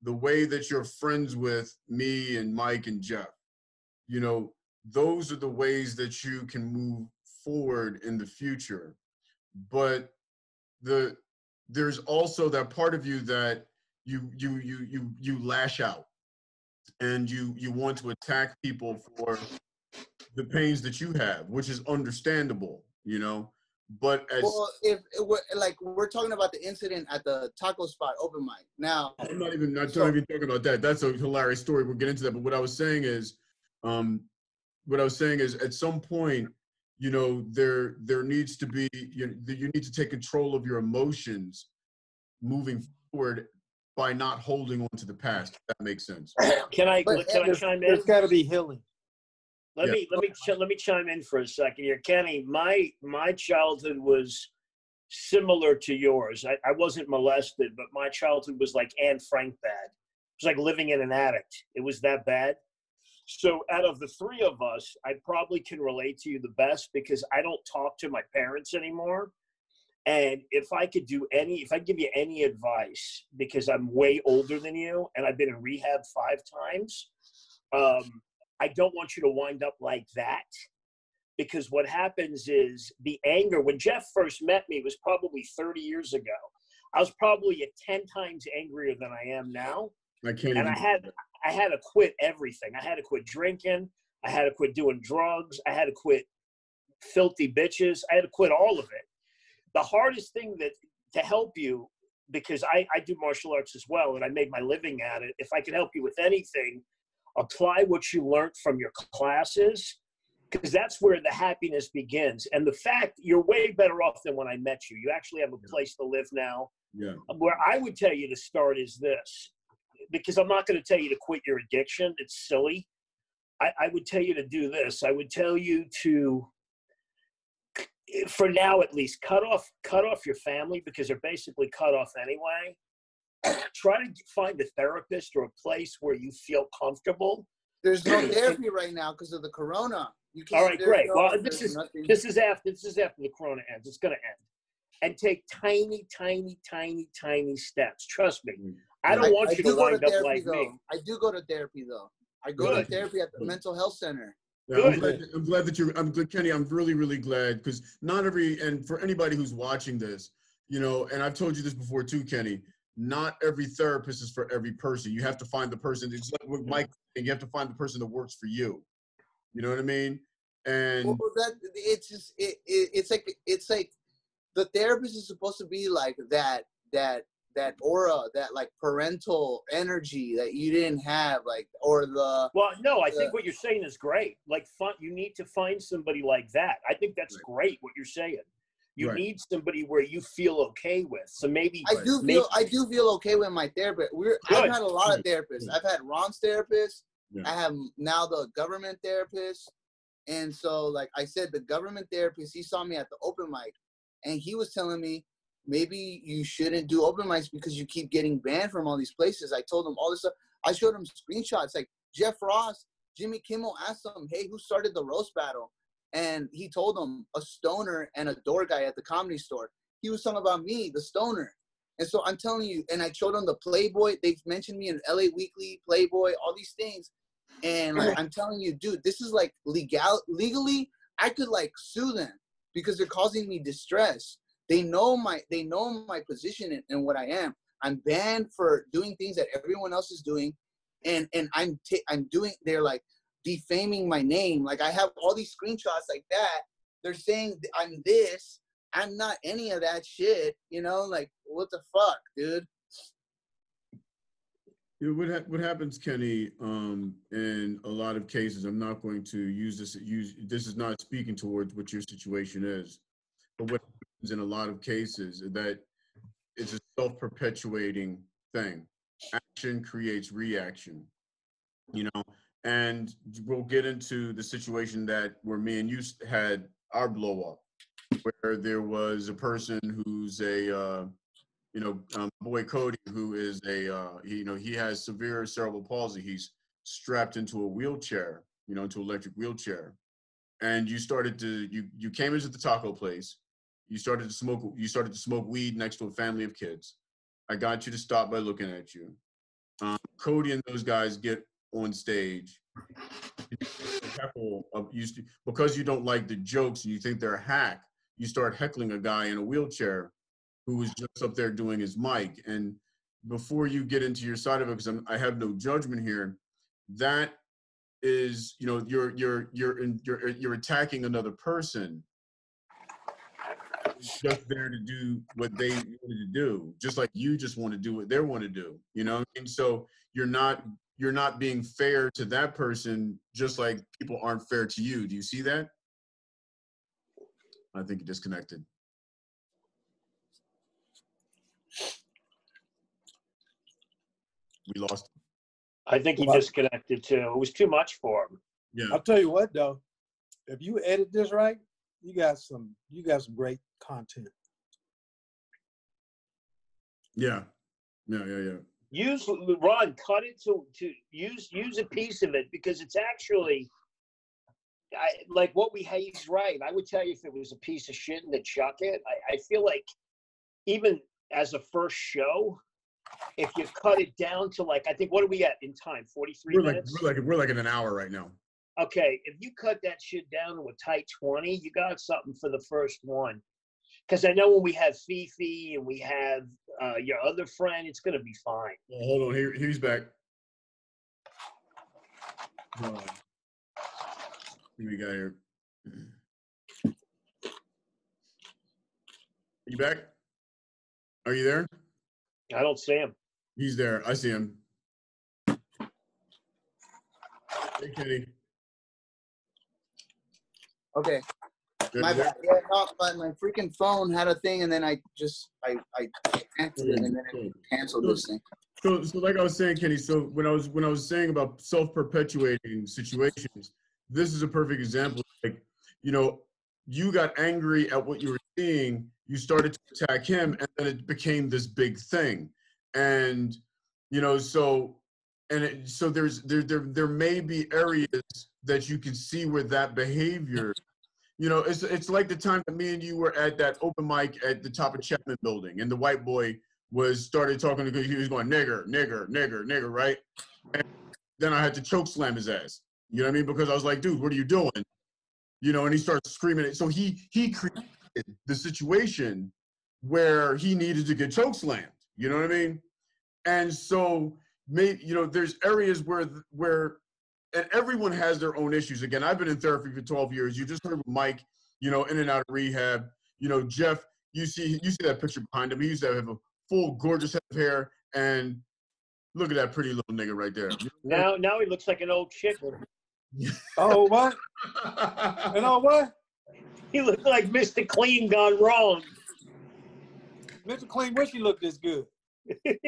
the way that you're friends with me and mike and jeff you know those are the ways that you can move forward in the future. But the there's also that part of you that you you you you you lash out and you you want to attack people for the pains that you have, which is understandable, you know. But as Well, if it were, like we're talking about the incident at the taco spot open mic now, I'm not even not So- even talking about that. That's a hilarious story. We'll get into that. But what I was saying is, um, what I was saying is, at some point, you know, there there needs to be you, you need to take control of your emotions, moving forward by not holding on to the past. If that makes sense. can i but, can i chime in there's got to be healing. Let Yeah. me let me ch- let me chime in for a second here, Kenny. My my childhood was similar to yours. I, I wasn't molested, but my childhood was like Anne Frank bad. It was like living in an attic. It was that bad. So out of the three of us, I probably can relate to you the best because I don't talk to my parents anymore. And if I could do any, if I give you any advice, because I'm way older than you and I've been in rehab five times, um, I don't want you to wind up like that because what happens is the anger. When Jeff first met me, was probably 30 years ago. I was probably at 10 times angrier than I am now. I can't. And I had I had to quit everything. I had to quit drinking. I had to quit doing drugs. I had to quit filthy bitches. I had to quit all of it. The hardest thing that to help you, because I, I do martial arts as well and I made my living at it. If I can help you with anything, apply what you learned from your classes, because that's where the happiness begins. And the fact you're way better off than when I met you. You actually have a place to live now yeah. where I would tell you to start is this, because I'm not going to tell you to quit your addiction. It's silly. I, I would tell you to do this. I would tell you to, for now at least, cut off cut off your family because they're basically cut off anyway. Try to find a therapist or a place where you feel comfortable. there's no therapy right now because of the corona. You can't. All right, great. no- Well, this is nothing. this is after this is after the corona ends. It's going to end, and take tiny, tiny, tiny, tiny steps. Trust me. Mm. I don't want you do to go wind up therapy, like though. me. I do go to therapy though. I go Good. to therapy at the mental health center. Yeah, I'm Good. glad, I'm glad that you're. I'm glad, Kenny. I'm really, really glad because not every and for anybody who's watching this, you know, and I've told you this before too, Kenny. Not every therapist is for every person. You have to find the person. It's like with Mike. saying, You have to find the person that works for you. You know what I mean? And Well, that it's just it, it it's like it's like the therapist is supposed to be like that that that aura that like parental energy that you didn't have like or the Well, no, I Yeah. think what you're saying is great. Like, fun, you need to find somebody like that. I think that's Right. great. What you're saying. You Right. need somebody where you feel okay with. So maybe I do maybe- feel I do feel okay with my therapist. We're Good. I've had a lot of mm-hmm. therapists. I've mm-hmm. had Ron's therapist. Yeah. I have now the government therapist. And so like I said, the government therapist, he saw me at the open mic and he was telling me maybe you shouldn't do open mics because you keep getting banned from all these places. I told them all this stuff. I showed them screenshots like Jeff Ross, Jimmy Kimmel asked him, Hey, who started the roast battle? And he told them a stoner and a door guy at the comedy store. He was talking about me, the stoner. And so I'm telling you, and I showed them the Playboy. They've mentioned me in LA Weekly, Playboy, all these things. And like, I'm telling you, dude, this is like legal legally, I could like sue them because they're causing me distress. They know my they know my position and, and what I am. I'm banned for doing things that everyone else is doing, and and I'm I'm doing. They're like defaming my name. Like I have all these screenshots like that. They're saying I'm this. I'm not any of that shit. You know, like what the fuck, dude? Know, what ha- what happens, Kenny? Um, in a lot of cases, I'm not going to use this. Use this is not speaking towards what your situation is, but what in a lot of cases that it's a self-perpetuating thing. Action creates reaction, you know. And we'll get into the situation that where me and you had our blow up, where there was a person who's a uh, you know, um, boy Cody, who is a, uh, he, you know, he has severe cerebral palsy. He's strapped into a wheelchair, you know, into electric wheelchair. And you started to, you, you came into the taco place. You started to smoke, you started to smoke weed next to a family of kids. I got you to stop by looking at you. Um, Cody and those guys get on stage. Because you don't like the jokes and you think they're a hack, you start heckling a guy in a wheelchair who was just up there doing his mic. And before you get into your side of it, because I have no judgment here, that is you know you're you're you're in, you're you're attacking another person just there to do what they wanted to do, just like you just want to do what they want to do. You know, and so you're not you're not being fair to that person, just like people aren't fair to you. Do you see that? I think you disconnected. We lost. I think he Well- disconnected too. It was too much for him. Yeah. I'll tell you what though, if you edit this right, you got some you got some great content. Yeah. Yeah. Yeah. Yeah. Use Ron, cut it to to use use a piece of it because it's actually. I, like what we had, he's right. I would tell you if it was a piece of shit and to chuck it. I, I feel like even as a first show, if you cut it down to like I think what are we at in time? Forty three We're like minutes. we're like we're like in an hour right now. Okay, if you cut that shit down to a tight 20, you got something for the first one. Because I know when we have Fifi and we have uh, your other friend, it's going to be fine. Well, hold on. Here, he's back. Hold on. We got here? You back? Are you there? I don't see him. He's there. I see him. Hey, Kenny. Okay. Good My bad. Yeah, no, my, my freaking phone had a thing, and then I just I I canceled it, and then it hmm. canceled this thing. So, so like I was saying, Kenny. So when I was when I was saying about self-perpetuating situations, this is a perfect example. Like, you know, you got angry at what you were seeing. You started to attack him, and then it became this big thing. And you know, so and it, so there's there there there may be areas that you can see where that behavior. You know, it's it's like the time that me and you were at that open mic at the top of Chapman Building, and the white boy was started talking to he was going nigger, nigger, nigger, nigger, right? And then I had to choke slam his ass. You know what I mean? Because I was like, dude, what are you doing? You know, and he starts screaming it. So he he created the situation where he needed to get choke slammed. You know what I mean? And so maybe you know, there's areas where where and everyone has their own issues. Again, I've been in therapy for 12 years. You just heard Mike, you know, in and out of rehab. You know, Jeff, you see you see that picture behind him. He used to have a full gorgeous head of hair and look at that pretty little nigga right there. Now, now he looks like an old chicken. Oh what? You know what? He looked like Mr. Clean gone wrong. Mr. Clean wish he looked this good. you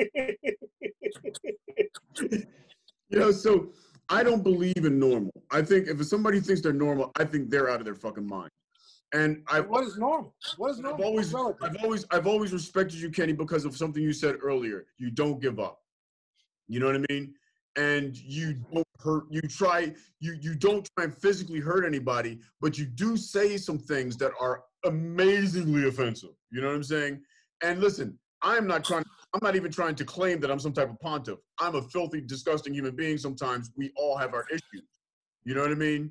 know, so I don't believe in normal. I think if somebody thinks they're normal, I think they're out of their fucking mind. And I've What is normal? What is I've normal? always, I've always, I've always respected you, Kenny, because of something you said earlier. You don't give up. You know what I mean? And you don't hurt. You try. You you don't try and physically hurt anybody, but you do say some things that are amazingly offensive. You know what I'm saying? And listen, I'm not trying. I'm not even trying to claim that I'm some type of pontiff. I'm a filthy, disgusting human being. Sometimes we all have our issues. You know what I mean?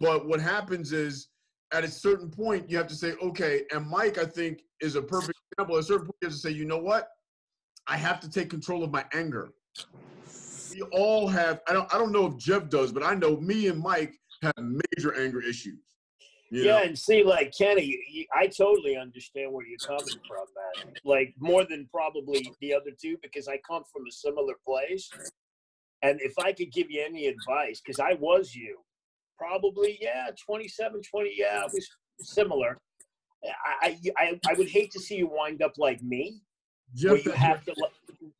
But what happens is at a certain point, you have to say, okay, and Mike, I think, is a perfect example. At a certain point, you have to say, you know what? I have to take control of my anger. We all have, I don't, I don't know if Jeff does, but I know me and Mike have major anger issues. You yeah, and see, like Kenny, I totally understand where you're coming from, man. Like more than probably the other two, because I come from a similar place. And if I could give you any advice, because I was you, probably yeah, 27, 20, yeah, it was similar. I, I I would hate to see you wind up like me, where you that, have to.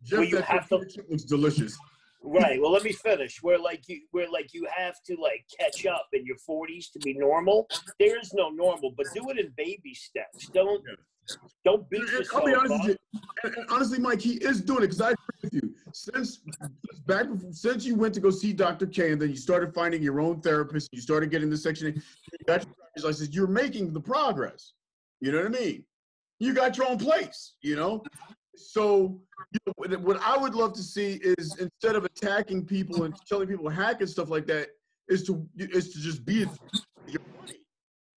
Jeff, where you that have to- looks delicious. Right. Well, let me finish. Where like you, where like you have to like catch up in your forties to be normal. There is no normal, but do it in baby steps. Don't don't beat And yourself I'll be honest up. with you. And, honestly, Mike, he is doing it because I agree with you. Since back before, since you went to go see Dr. K, and then you started finding your own therapist, you started getting the section. eight, You got your driver's license. You're making the progress. You know what I mean? You got your own place. You know. So you know, what- what I would love to see is instead of attacking people and telling people to hack and stuff like that, is to is to just be.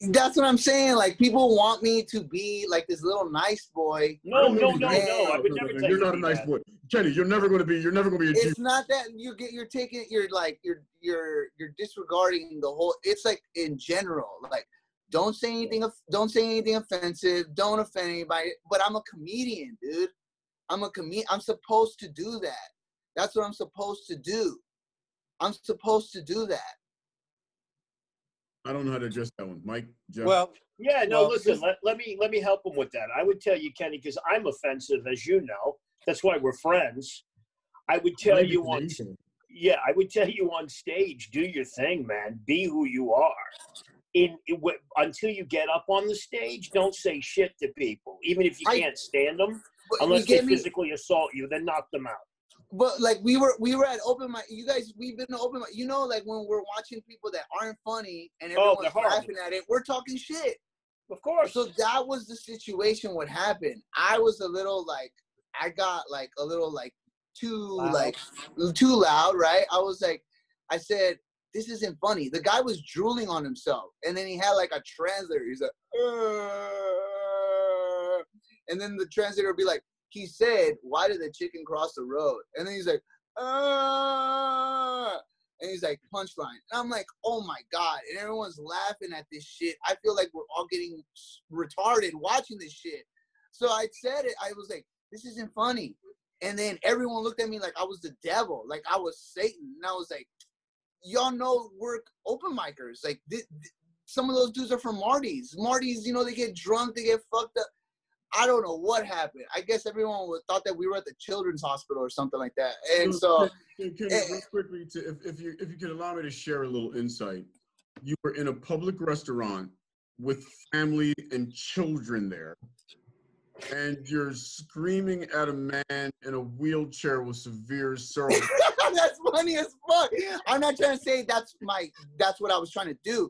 That's what I'm saying. Like people want me to be like this little nice boy. No, no, no, Yeah. no. I would never tell You're you not a nice that. boy, Kenny. You're never going to be. You're never going to be a It's G. not that you get you're taking you're like you're you're you're disregarding the whole. It's like in general, like don't say anything. Don't say anything offensive. Don't offend anybody. But I'm a comedian, dude. I'm a com. I'm supposed to do that. That's what I'm supposed to do. I'm supposed to do that. I don't know how to address that one, Mike. Jeff. Well, Yeah, no, Well, listen, let, let me let me help him with that. I would tell you, Kenny, because I'm offensive, as you know. That's why we're friends. I would tell you it's on yeah, I would tell you on stage, do your thing, man. Be who you are. In, in until you get up on the stage, don't say shit to people, even if you I- can't stand them. Unless they get me? physically assault you, then knock them out. But like we were we were at open mic. You guys, we've been to open mic. You know, like when we're watching people that aren't funny and Oh, everyone's they're laughing at it, we're talking shit. Of course. So that was the situation. What happened? I was a little like I got like a little like too Loud. like too loud, right? I was like, I said, this isn't funny. The guy was drooling on himself, and then he had like a translator. He's like, "Uh," and then the translator would be like, he said, why did the chicken cross the road? And then he's like, uh, and he's like, punchline. And I'm like, oh my God. And everyone's laughing at this shit. I feel like we're all getting retarded watching this shit. So I said it, I was like, this isn't funny. And then everyone looked at me like I was the devil, like I was Satan. And I was like, y'all know we're open micers. Like, thi- thi- some of those dudes are from Marty's. Marty's, you know, they get drunk, they get fucked up. I don't know what happened. I guess everyone was, thought that we were at the children's hospital or something like that. And so, Ken- Kenny, eh, real quickly, to, if, if you if you could allow me to share a little insight, you were in a public restaurant with family and children there, and you're screaming at a man in a wheelchair with severe cerebral. that's funny as fuck. I'm not trying to say that's my that's what I was trying to do,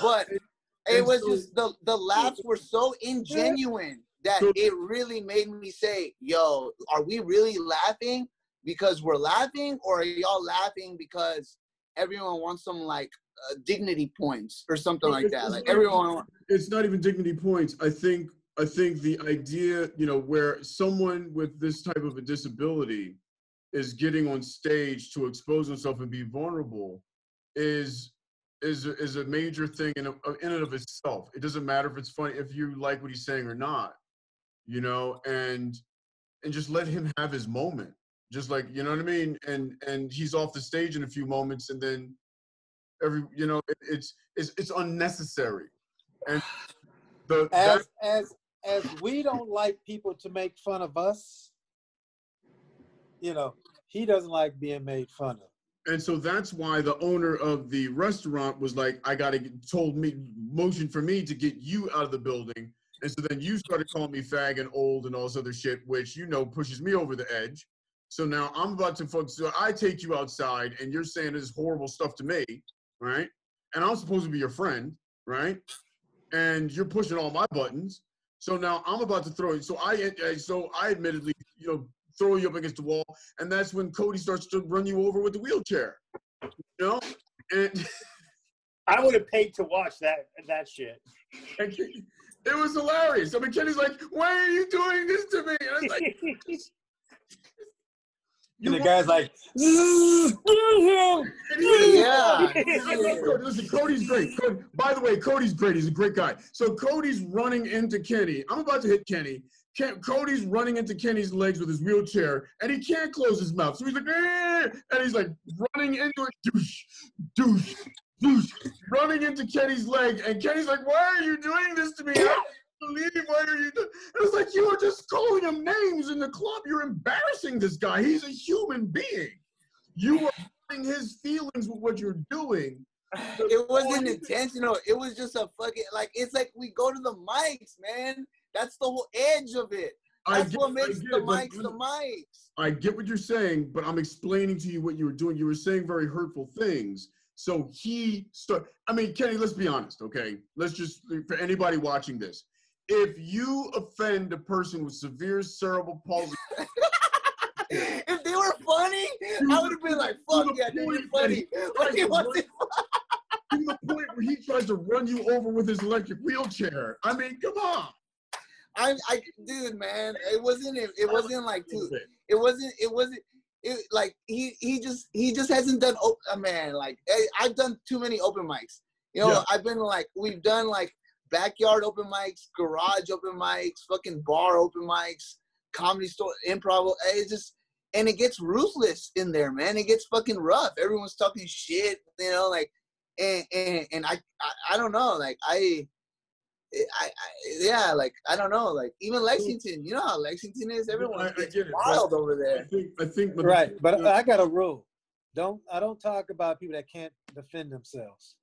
but it And was just the the laughs were so ingenuine that So- it really made me say, "Yo, are we really laughing because we're laughing, or are y'all laughing because everyone wants some like uh, dignity points or something like that? Like everyone." it's not even dignity points. I think I think the idea, you know, where someone with this type of a disability is getting on stage to expose himself and be vulnerable is is a- is a major thing in, a- in and of itself. It doesn't matter if it's funny if you like what he's saying or not, you know, and and just let him have his moment. Just like you know what I mean, and and he's off the stage in a few moments, and then every you know it, it's it's it's unnecessary, and the that, as as as we don't like people to make fun of us, you know, he doesn't like being made fun of. and so that's why the owner of the restaurant was like, I gotta get, told me motion for me to get you out of the building, and so then you started calling me fag and old and all this other shit, which you know pushes me over the edge. So now I'm about to fuck. So I take you outside, and you're saying this horrible stuff to me, right? And I'm supposed to be your friend, right? And you're pushing all my buttons. So now I'm about to throw you. So I, so I admittedly, you know, throw you up against the wall, and that's when Cody starts to run you over with the wheelchair. You know, and, I would have paid to watch that that shit. and it was hilarious. I mean, Kenny's like, "Why are you doing this to me?" And I was like, And the "You guy's like, Yeah. Listen, Cody's great. Cody, by the way, Cody's great. He's a great guy. So Cody's running into Kenny. I'm about to hit Kenny. Ken, Cody's running into Kenny's legs with his wheelchair, and he can't close his mouth. So he's like, "Eh," and he's like running into it, douche, douche, douche, running into Kenny's leg, and Kenny's like, "Why are you doing this to me? I can't believe why are you?" Do-? And it's like you were just calling him names in the club. You're embarrassing this guy. He's a human being. You are hurting his feelings with what you're doing. it wasn't intentional. It was just a fucking like it's like we go to the mics, man. That's the whole edge of it. I That's get, what I makes the it, mics the mics. I get what you're saying, but I'm explaining to you what you were doing. You were saying very hurtful things. So he start. I mean, Kenny, let's be honest, okay? Let's just for anybody watching this. If you offend a person with severe cerebral palsy, if they were funny, I would have been like, "Fuck yeah, dude, you're funny." But he wasn't. to the point where he tries to run you over with his electric wheelchair. I mean, come on. I, I, dude, man, it wasn't. It, it wasn't like too. It wasn't. It wasn't. It like he he just he just hasn't done. Oh, man, like I, I've done too many open mics. You know, Yeah. I've been like we've done like backyard open mics, garage open mics, fucking bar open mics, comedy store, improv. Eh, it's just and it gets ruthless in there, man. It gets fucking rough. Everyone's talking shit, you know, like and and, and I, I I don't know, like I. I, I yeah, like I don't know, like even Lexington, you know how Lexington is. Everyone I- I gets get it, wild over I there. think I think but- Right, but I got a rule. Don't I don't talk about people that can't defend themselves.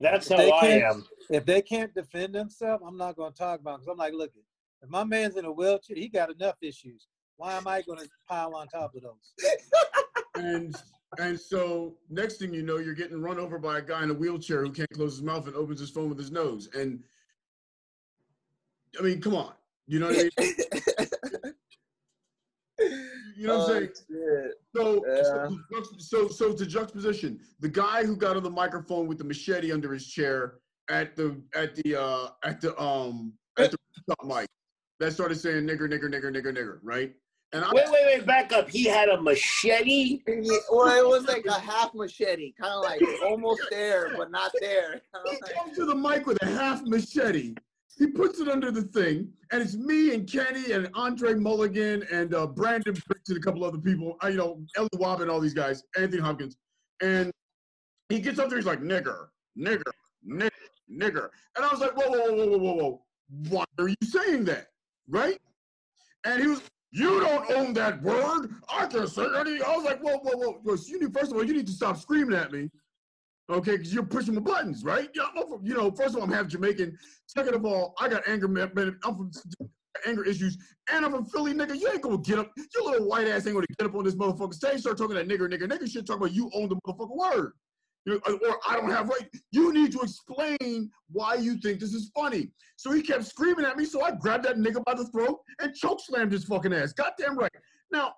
That's If how I can't- am. If they can't defend themselves, I'm not going to talk about. Because I'm like, look, if my man's in a wheelchair, he got enough issues. Why am I going to pile on top of those? and and so next thing you know, you're getting run over by a guy in a wheelchair who can't close his mouth and opens his phone with his nose. And I mean, come on, you know what I mean? You know what I'm Oh, saying? shit. So, Yeah. so, so, so the juxtaposition: the guy who got on the microphone with the machete under his chair at the at the uh at the um at the top mic that started saying nigger, nigger, nigger, nigger, nigger, right? And I, Wait, wait, wait, back up. He had a machete. Yeah, Well, it was like a half machete, kind of like almost there, but not there. he Kinda like- comes to the mic with a half machete. He puts it under the thing, and it's me and Kenny and Andre Mulligan and uh, Brandon Briggs and a couple other people. Uh, you know, Ellie Wobb and all these guys, Anthony Hopkins. And he gets up there, he's like, nigger, nigger, nigger, nigger. And I was like, whoa, whoa, whoa, whoa, whoa, whoa. Why are you saying that? Right? And he was, you don't own that word. I can say anything. I was like, whoa, whoa, whoa. You need, first of all, you need to stop screaming at me. Okay, because you're pushing the buttons, right? Yeah, I'm from, you know, first of all, I'm half Jamaican. Second of all, I got anger, man, I'm from anger issues, and I'm from Philly, nigga. You ain't gonna get up. Your little white ass ain't gonna get up on this motherfucker stage, start talking that nigger, nigger, nigger shit. Talk about you own the motherfucking word, or I don't have right. You need to explain why you think this is funny. So he kept screaming at me, so I grabbed that nigga by the throat and choke slammed his fucking ass. Goddamn right. Now,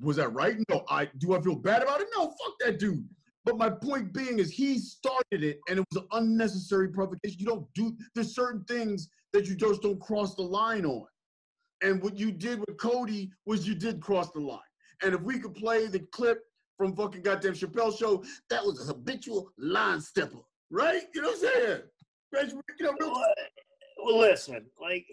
was that right? No. I do I feel bad about it? No. Fuck that dude. But my point being is he started it and it was an unnecessary provocation. You don't do there's certain things that you just don't cross the line on. And what you did with Cody was you did cross the line. And if we could play the clip from fucking goddamn Chappelle show, that was a habitual line stepper, right? You know what I'm saying? You know, real- Well, listen, like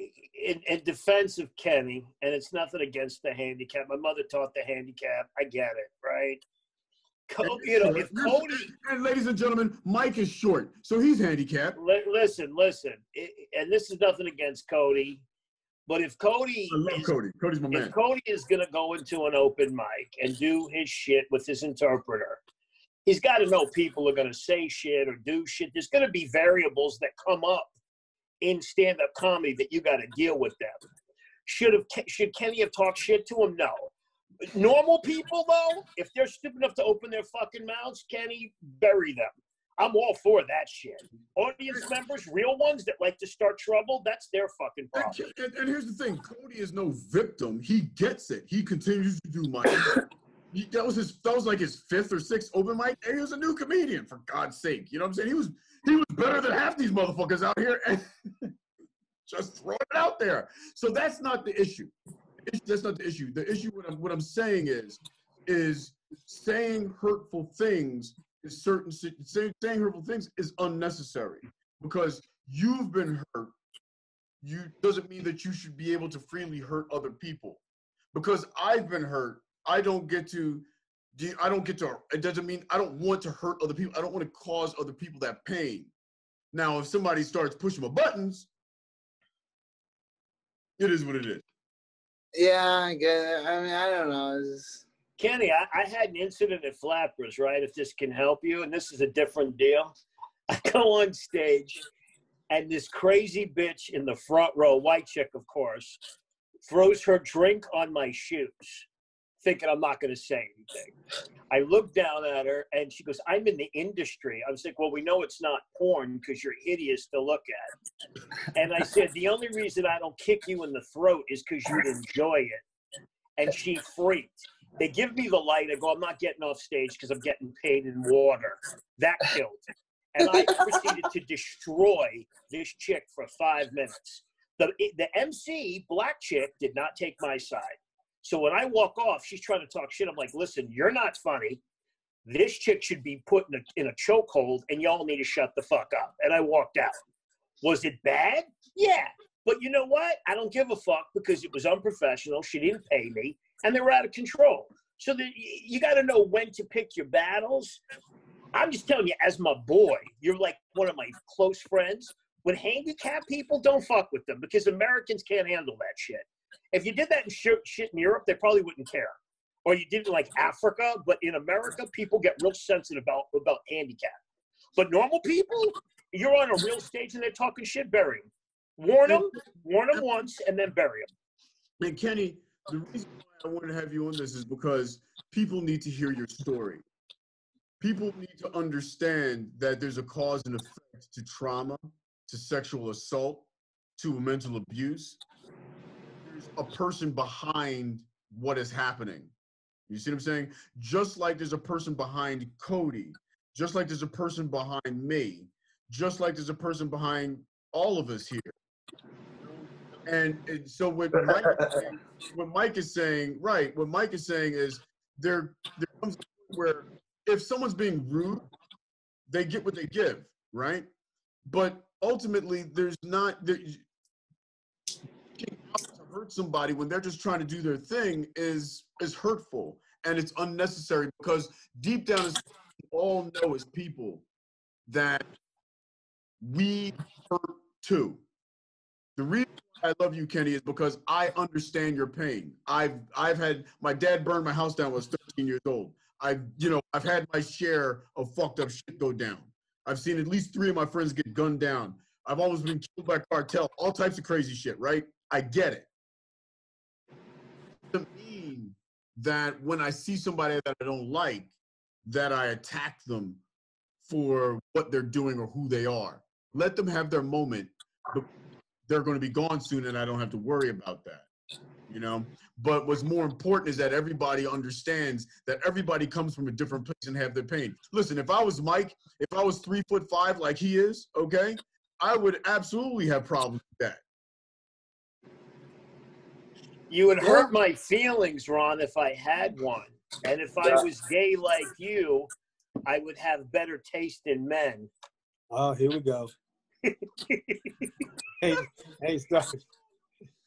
in, in defense of Kenny, and it's nothing against the handicap. My mother taught the handicap. I get it, right? You know, if Cody, and ladies and gentlemen, Mike is short, so he's handicapped. li- listen, listen, i and this is nothing against Cody, but if Cody I love is Cody. Cody's my if man. Cody is going to go into an open mic and do his shit with his interpreter, he's got to know people are going to say shit or do shit. There's going to be variables that come up in stand-up comedy that you got to deal with them. Should have should Kenny have talked shit to him? No. Normal people though, if they're stupid enough to open their fucking mouths, Kenny, bury them. I'm all for that shit. Audience members, real ones that like to start trouble, that's their fucking problem. And, and- and here's the thing: Cody is no victim. He gets it. He continues to do. He- that was his. That was like his fifth or sixth open mic, and he was a new comedian. For God's sake, you know what I'm saying? He was he was better than half these motherfuckers out here, and just throwing it out there. So that's not the issue. That's not the issue. The issue, what I'm, what I'm saying is, is saying hurtful things is certain saying, saying hurtful things is unnecessary because you've been hurt. You doesn't mean that you should be able to freely hurt other people. Because i've been hurt i don't get to i don't get to it doesn't mean i don't want to hurt other people. I don't want to cause other people that pain. Now if somebody starts pushing my buttons it is what it is Yeah, I it. I mean, I don't know. Kenny, I, I had an incident at Flappers, right? If this can help you, and this is a different deal. I go on stage, and this crazy bitch in the front row, white chick, of course, throws her drink on my shoes, thinking I'm not going to say anything. I look down at her, and she goes, I'm in the industry. I was like, Well, we know it's not porn because you're hideous to look at. And I said, The only reason I don't kick you in the throat is because you'd enjoy it. And she freaked. They give me the light. I go, I'm not getting off stage because I'm getting paid in water. That killed. and I proceeded to destroy this chick for five minutes. The the MC black chick did not take my side. So when I walk off, she's trying to talk shit. I'm like, listen, you're not funny. This chick should be put in a, in a chokehold, and y'all need to shut the fuck up. And I walked out. Was it bad? Yeah. But you know what? I don't give a fuck because it was unprofessional. She didn't pay me, and they were out of control. So the, you got to know when to pick your battles. I'm just telling you, as my boy, you're like one of my close friends. When handicapped people, don't fuck with them because Americans can't handle that shit. If you did that in shit, shit in Europe, they probably wouldn't care. Or you did it like Africa, but in America, people get real sensitive about about handicap. But normal people, you're on a real stage and they're talking shit, bury them. Warn them, warn them once, and then bury them. And Kenny, the reason why I want to have you on this is because people need to hear your story. People need to understand that there's a cause and effect to trauma, to sexual assault, to mental abuse. There's a person behind what is happening. You see what I'm saying? Just like there's a person behind Cody, just like there's a person behind me, just like there's a person behind all of us here. And, and so what Mike, is saying, what Mike is saying, right? What Mike is saying is there there comes where if someone's being rude, they get what they give, right? But ultimately, there's not there, hurt somebody when they're just trying to do their thing is is hurtful and it's unnecessary because deep down, we all know as people that we hurt too. The reason I love you, Kenny, is because I understand your pain. I've I've had my dad burned my house down when I was 13 years old. I've you know I've had my share of fucked up shit go down. I've seen at least three of my friends get gunned down. I've always been killed by cartel. All types of crazy shit, right? I get it. Mean that when I see somebody that I don't like, that I attack them for what they're doing or who they are. Let them have their moment. They're going to be gone soon, and I don't have to worry about that. You know. But what's more important is that everybody understands that everybody comes from a different place and have their pain. Listen, if I was Mike, if I was three foot five like he is, okay, I would absolutely have problems with that. You would hurt my feelings, Ron, if I had one. And if I was gay like you, I would have better taste in men. Oh, here we go. hey, hey, stop.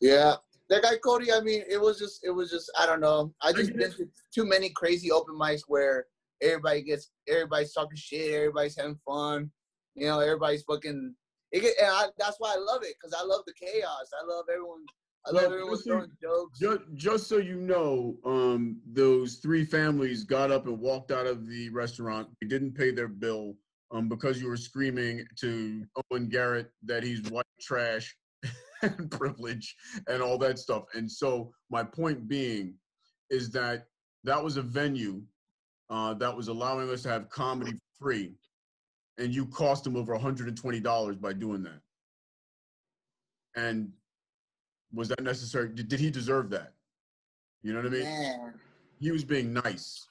Yeah, that guy Cody. I mean, it was just, it was just, I don't know. I just been to too many crazy open mics where everybody gets, everybody's talking shit, everybody's having fun. You know, everybody's fucking. It get, and I, that's why I love it because I love the chaos. I love everyone. I love everyone just, throwing jokes. just, just so you know, um, those three families got up and walked out of the restaurant. They didn't pay their bill um, because you were screaming to Owen Garrett that he's white trash and privilege and all that stuff. And so my point being is that that was a venue uh, that was allowing us to have comedy free, and you cost them over $120 by doing that. And was that necessary? Did, did he deserve that? You know what I mean? Man. He was being nice,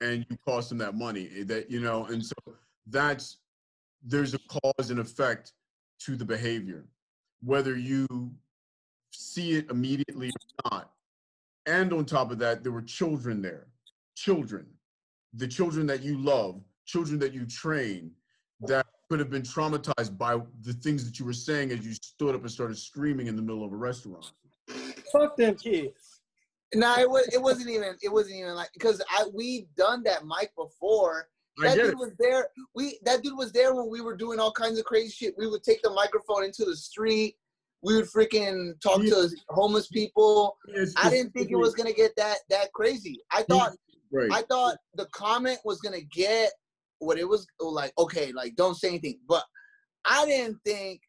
and you cost him that money. eh, That you know, and so that's there's a cause and effect to the behavior, whether you see it immediately or not. And on top of that, there were children there, children, the children that you love, children that you train, that could have been traumatized by the things that you were saying as you stood up and started screaming in the middle of a restaurant. Fuck them kids. No, it was. It wasn't even. It wasn't even like because I we done that mic before. I That get dude it. was there. We that dude was there when we were doing all kinds of crazy shit. We would take the microphone into the street. We would freaking talk to homeless people. It's I didn't think it was gonna get that that crazy. I thought right. I thought the comment was gonna get what it was oh, like. Okay, like don't say anything. But I didn't think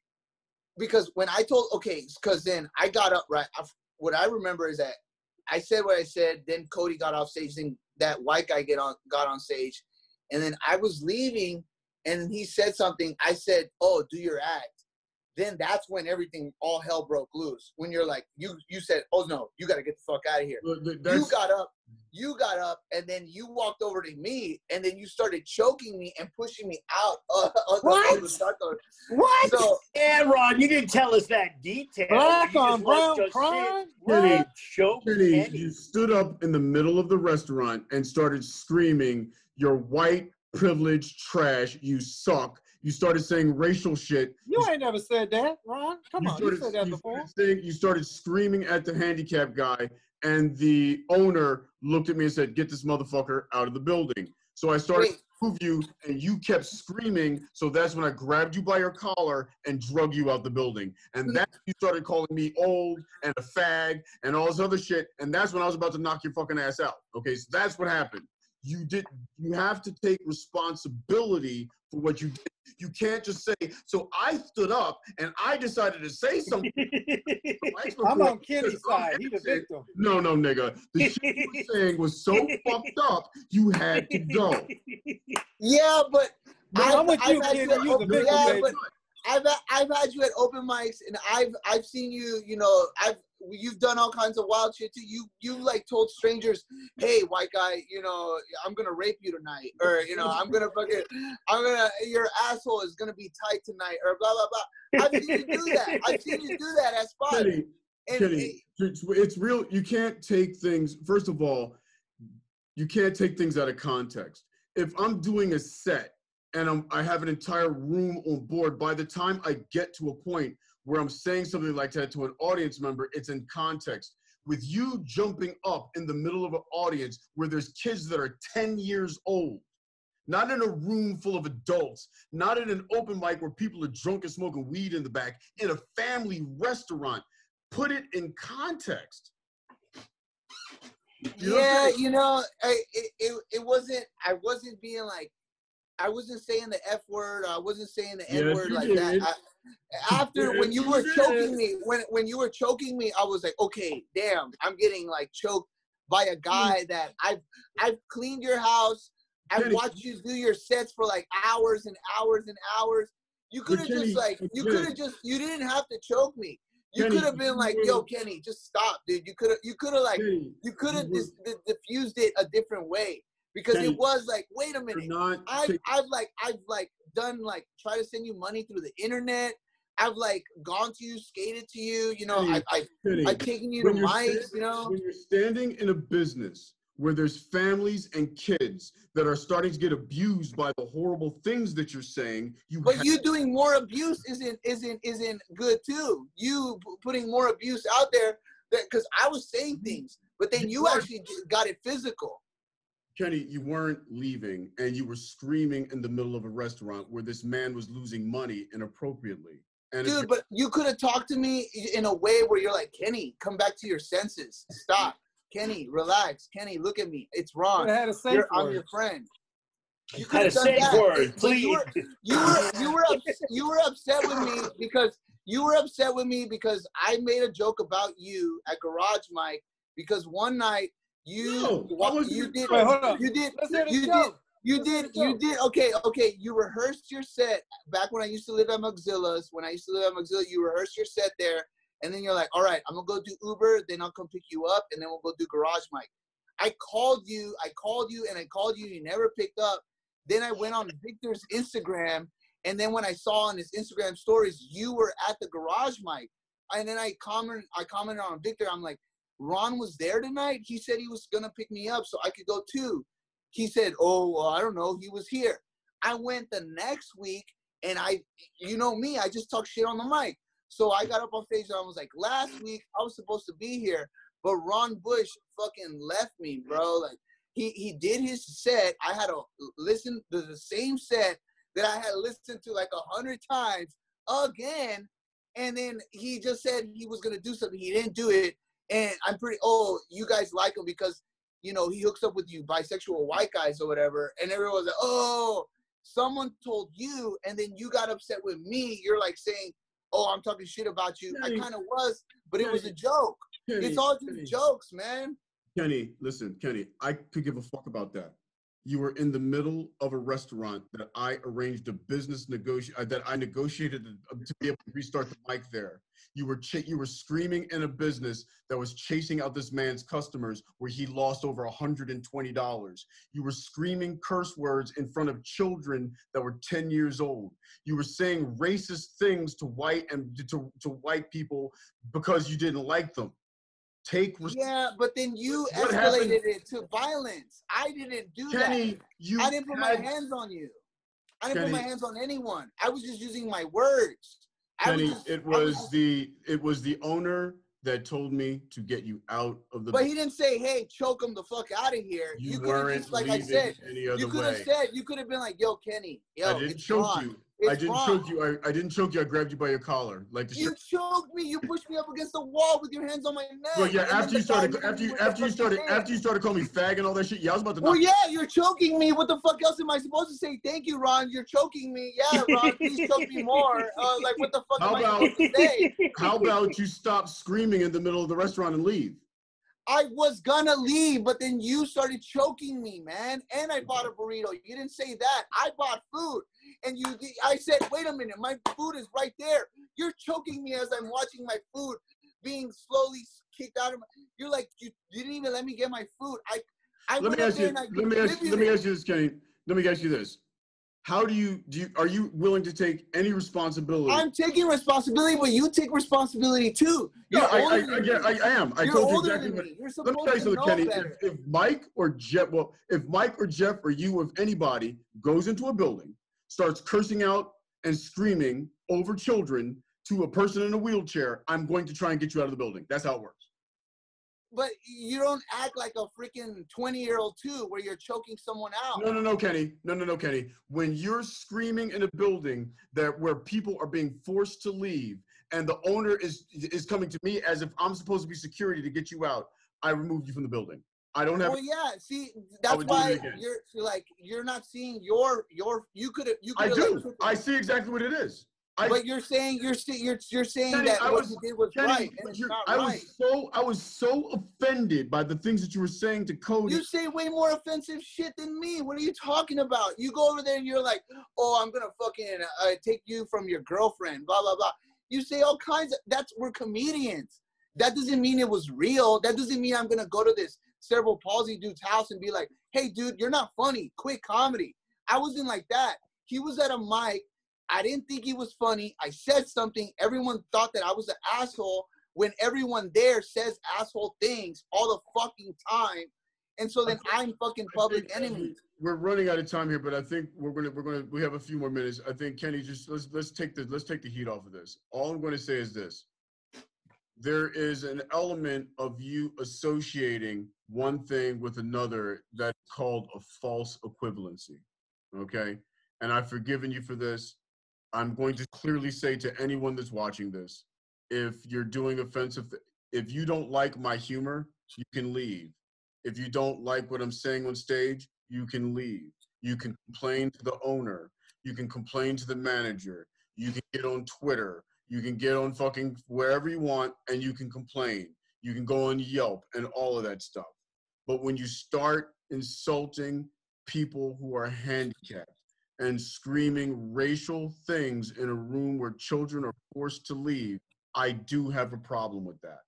because when I told okay, because then I got up right. I, what I remember is that I said what I said. Then Cody got off stage. Then that white guy get on got on stage, and then I was leaving, and he said something. I said, "Oh, do your act," then that's when everything all hell broke loose. When you're like, you you said, oh no, you got to get the fuck out of here. But th- You got up, you got up, and then you walked over to me, and then you started choking me and pushing me out of, of What? of the. What? So Yeah, Ron, you didn't tell us that detail. Black You on let brown us see it. crime? Kenny, What? Choke Kenny, Kenny. you stood up in the middle of the restaurant and started screaming, "You're white privileged trash. You suck." You started saying racial shit. You ain't never said that, Ron. Come you on, you started, said that you before. started saying- you started screaming at the handicap guy, and the owner looked at me and said, "Get this motherfucker out of the building." So I started Wait. to move you, and you kept screaming. So that's when I grabbed you by your collar and drug you out the building. And hmm. that's when you started calling me old and a fag and all this other shit. And that's when I was about to knock your fucking ass out. Okay, so that's what happened. You did. You have to take responsibility for what you did. You can't just say. So I stood up and I decided to say something. I'm on Kenny's oh, side. He's the victim. No, no, nigga. The shit you were saying was so fucked up. You had to go. yeah, but No, I, I'm with you, Kenny. You're the victim, yeah, I've, I've had you at open mics, and I've I've seen you. You know, I've you've done all kinds of wild shit too. You you like told strangers, "Hey, white guy, you know, I'm gonna rape you tonight," or you know, "I'm gonna fucking, I'm gonna, your asshole is gonna be tight tonight," or blah blah blah. I've seen you do that. I've seen you do that at spots. Kenny, Kenny, it's, it's real. You can't take things. First of all, you can't take things out of context. If I'm doing a set and I'm, I have an entire room on board, by the time I get to a point where I'm saying something like that to an audience member, it's in context. With you jumping up in the middle of an audience where there's kids that are 10 years old, not in a room full of adults, not in an open mic where people are drunk and smoking weed in the back, in a family restaurant. Put it in context. You know yeah, saying? you know, I, it, it it wasn't. I wasn't being like, I wasn't saying the f word. I wasn't saying the n word like did. that. I, after when you were choking me, when when you were choking me, I was like, okay, damn, I'm getting like choked by a guy that I've I've cleaned your house. I've watched you do your sets for like hours and hours and hours. You could have just like you could have just you didn't have to choke me. You could have been like, yo, Kenny, just stop, dude. You could have you could have like you could have dis- diffused it a different way because it was like, wait a minute, not I've taking- I've like I've like done like try to send you money through the internet. I've like gone to you, skated to you. You know, I I I've taken you to when you're mics. You know, when you're standing in a business where there's families and kids that are starting to get abused by the horrible things that you're saying, you but have you doing more abuse isn't isn't isn't good too. You p- putting more abuse out there that because I was saying mm-hmm. things, but then You you actually got it physical. Kenny, you weren't leaving and you were screaming in the middle of a restaurant where this man was losing money inappropriately. And Dude, but you could have talked to me in a way where you're like, Kenny, come back to your senses. Stop. Kenny, relax. Kenny, look at me. It's wrong. have had a safe You're, I'm your friend. You Had a could've done safe that. word, But You were, please. you were, you were, ups- you were upset with me because you were upset with me because I made a joke about you at Garage Mic because one night you No, wasn't you did Wait, hold on. you did you did you did you did okay okay you rehearsed your set. Back when I used to live at Moxilla's when I used to live at Moxilla you rehearsed your set there and then you're like all right I'm gonna go do Uber then I'll come pick you up and then we'll go do Garage Mic I called you I called you and I called you you never picked up. Then I went on Victor's Instagram and then when I saw on his Instagram stories you were at the Garage Mic and then I comment I commented on Victor I'm like Ron was there tonight. He said he was gonna pick me up so I could go too. He said, "Oh, well, I don't know. He was here." I went the next week, and I, you know me, I just talk shit on the mic. So I got up on stage and I was like, "Last week I was supposed to be here, but Ron Bush fucking left me, bro. Like he he did his set. I had to listen to the same set that I had listened to like a hundred times again." And then he just said he was gonna do something. He didn't do it and I'm pretty. Oh, you guys like him because you know he hooks up with you bisexual white guys or whatever, and everyone was like, oh, someone told you, and then you got upset with me. You're like saying, oh, I'm talking shit about you. I kind of was, but it was a joke. Kenny, It's all Kenny, just jokes, man. Kenny, listen, Kenny, I could give a fuck about that. You were in the middle of a restaurant that I arranged a business negotiate uh, that I negotiated to, to be able to restart the mic there. You were ch- you were screaming in a business that was chasing out this man's customers where he lost over $120. You were screaming curse words in front of children that were 10 years old. You were saying racist things to white and to, to white people because you didn't like them. Take res- Yeah, but then you What escalated happened- it to violence. I didn't do Kenny, that. you I didn't put my hands on you. I didn't put my hands on anyone. I was just using my words. I was Kenny, just- it was was the it was the owner that told me to get you out of the. But he didn't say, "Hey, choke him the fuck out of here." you, You, could have weren't just, like I said, any other you could have said, you could have been like, "Yo, Kenny, yo, I didn't choke Ron. you. I didn't Ron. choke you. I, I didn't choke you. I grabbed you by your collar, like the You choked me. You pushed me up against the wall with your hands on my neck. Well, yeah. and After you started, after you after you started hand. after you started calling me fag and all that shit. Yeah, I was about to. Well, yeah, you're choking me. What the fuck else am I supposed to say? Thank you, Ron. You're choking me. Yeah, Ron, please choke me more. Uh, like, what the fuck How am about- I supposed to say? How about you stop screaming in the middle of the restaurant and leave? I was gonna leave, but then you started choking me, man. And I bought a burrito. You didn't say that. I bought food, and you. I said, "Wait a minute, my food is right there." You're choking me as I'm watching my food being slowly kicked out of my. You're like, you, you didn't even let me get my food. I, I Let me ask you. Let me ask. Let me ask you this, Kenny. Let me ask you this. How do you do? You, are you willing to take any responsibility? I'm taking responsibility, but you take responsibility too. No, You're I, older I, than I, me. I, I am I You're told you exactly than what. me. You're Let me tell you something, Kenny. If, if Mike or Jeff, well, if Mike or Jeff or you, if anybody goes into a building, starts cursing out and screaming over children to a person in a wheelchair, I'm going to try and get you out of the building. That's how it works. But you don't act like a freaking 20 year old too, where you're choking someone out. No, no, no, Kenny. No, no, no, Kenny. When you're screaming in a building that where people are being forced to leave, and the owner is is coming to me as if I'm supposed to be security to get you out, I remove you from the building. I don't have. Well, yeah. See, that's would do it why you're like you're not seeing your your. You could you could have. do. I see exactly what it is. I, But you're saying you're you're you're saying Kenny, that I what was- you did was Kenny, right, and you're- not I right. was so I was so offended by the things that you were saying to Cody. You say way more offensive shit than me. What are you talking about? You go over there and you're like, "Oh, I'm gonna fucking uh, take you from your girlfriend." Blah blah blah. You say all kinds of. That's we're comedians. That doesn't mean it was real. That doesn't mean I'm gonna go to this cerebral palsy dude's house and be like, "Hey, dude, you're not funny. Quit comedy." I wasn't like that. He was at a mic. I didn't think he was funny. I said something. Everyone thought that I was an asshole when everyone there says asshole things all the fucking time. And so then I'm fucking public enemy. We're running out of time here, but I think we're gonna we're gonna we have a few more minutes. I think Kenny, just let's let's take the let's take the heat off of this. All I'm going to say is this: there is an element of you associating one thing with another that's called a false equivalency. Okay, and I've forgiven you for this. I'm going to clearly say to anyone that's watching this, if you're doing offensive, if you don't like my humor, you can leave. If you don't like what I'm saying on stage, you can leave. You can complain to the owner. You can complain to the manager. You can get on Twitter. You can get on fucking wherever you want and you can complain. You can go on Yelp and all of that stuff. But when you start insulting people who are handicapped and screaming racial things in a room where children are forced to leave, I do have a problem with that.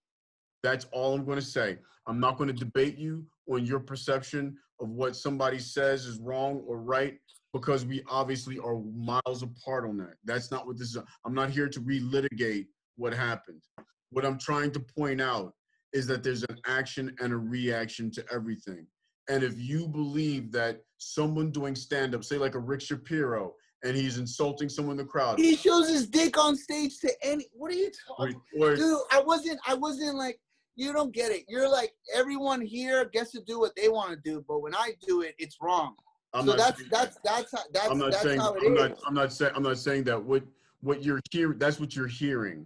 That's all I'm going to say. I'm not going to debate you on your perception of what somebody says is wrong or right because we obviously are miles apart on that. That's not what this is. I'm not here to relitigate what happened. What I'm trying to point out is that there's an action and a reaction to everything. And if you believe that someone doing stand up, say like a Rick Shapiro, and he's insulting someone in the crowd, He shows his dick on stage to any. What are you or, talking? or Dude, I wasn't. I wasn't like. You don't get it. You're like everyone here gets to do what they want to do, but when I do it, it's wrong. I'm so not that's saying that's that's how, that's I'm not that's saying how it I'm is. not I'm not saying I'm not saying that what what you're hearing that's what you're hearing.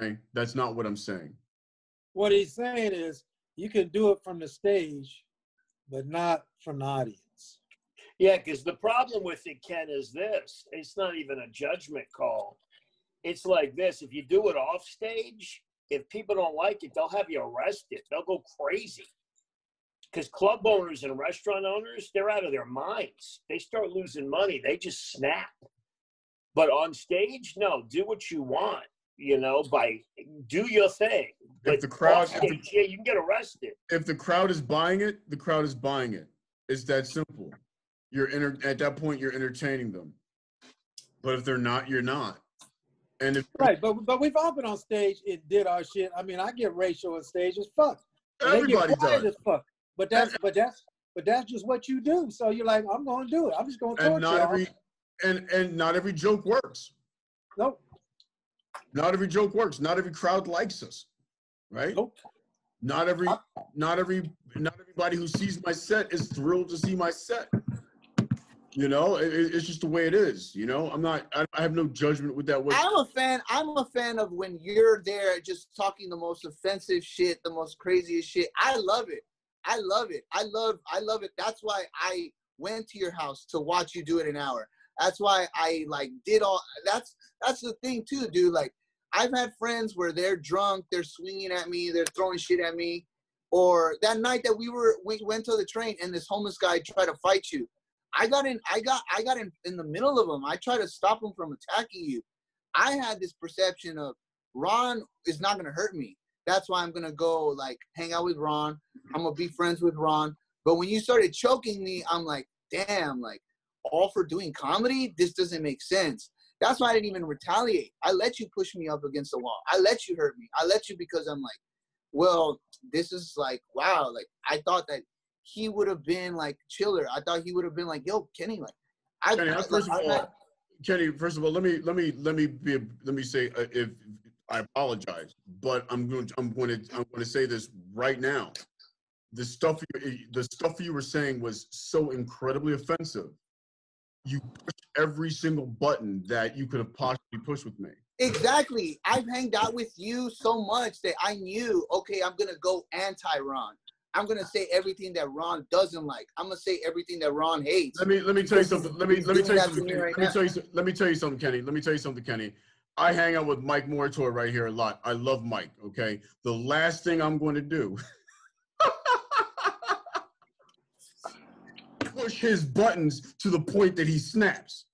Okay, that's not what I'm saying. What he's saying is you can do it from the stage, but not from the audience. Yeah, because the problem with it, Ken, is this. It's not even a judgment call. It's like this. If you do it off stage, if people don't like it, they'll have you arrested. They'll go crazy. because club owners and restaurant owners, they're out of their minds. They start losing money, they just snap. But on stage, no, do what you want. You know, by do your thing. But If the crowd, if the, yeah, you can get arrested. if the crowd is buying it, the crowd is buying it. It's that simple. You're enter- at that point, you're entertaining them. But if they're not, you're not. And if Right, but but we've all been on stage and did our shit. I mean, I get racial on stage as fuck. And they get everybody does, as fuck. But that's but that's but that's just what you do. So you're like, I'm gonna do it. I'm just gonna torture and not y'all. every and and not every joke works. Nope. Not every joke works. Not every crowd likes us, right? Nope. Not every not every not everybody who sees my set is thrilled to see my set. You know, it, it- it's just the way it is. You know, I'm not. I, I have no judgment with that. What I'm a fan. I'm a fan of when you're there, just talking the most offensive shit, the most craziest shit. I love it. I love it. I love. I love it. That's why I went to your house to watch you do it an hour. That's why I like did all. That's that's the thing too, dude. Like I've had friends where they're drunk, they're swinging at me, they're throwing shit at me. Or that night that we were we went to the train and this homeless guy tried to fight you. I got in. I got. I got in in the middle of him. I tried to stop him from attacking you. I had this perception of Ron is not gonna hurt me. That's why I'm gonna go like hang out with Ron. I'm gonna be friends with Ron. But when you started choking me, I'm like, damn, like all for doing comedy? This doesn't make sense. That's why I didn't even retaliate. I let you push me up against the wall. I let you hurt me. I let you because I'm like, well, this is like, wow, like I thought that he would have been like chiller. I thought he would have been like, yo, Kenny, like I, Kenny, I- first of I- all, Kenny, first of all, let me let me let me be let me say uh, if I apologize, but I'm going to, I'm going to I'm going to say this right now. The stuff you, the stuff you were saying was so incredibly offensive. You pushed every single button that you could have possibly pushed with me. Exactly. I've hanged out with you so much that I knew, okay, I'm gonna go anti-Ron. I'm gonna say everything that Ron doesn't like. I'm gonna say everything that Ron hates. Let me let me tell you something. Let me let me tell you something. Right Let me tell you. Let me tell you something, Kenny. Let me tell you something, Kenny. I hang out with Mike Morator right here a lot. I love Mike. Okay. The last thing I'm going to do. push his buttons to the point that he snaps.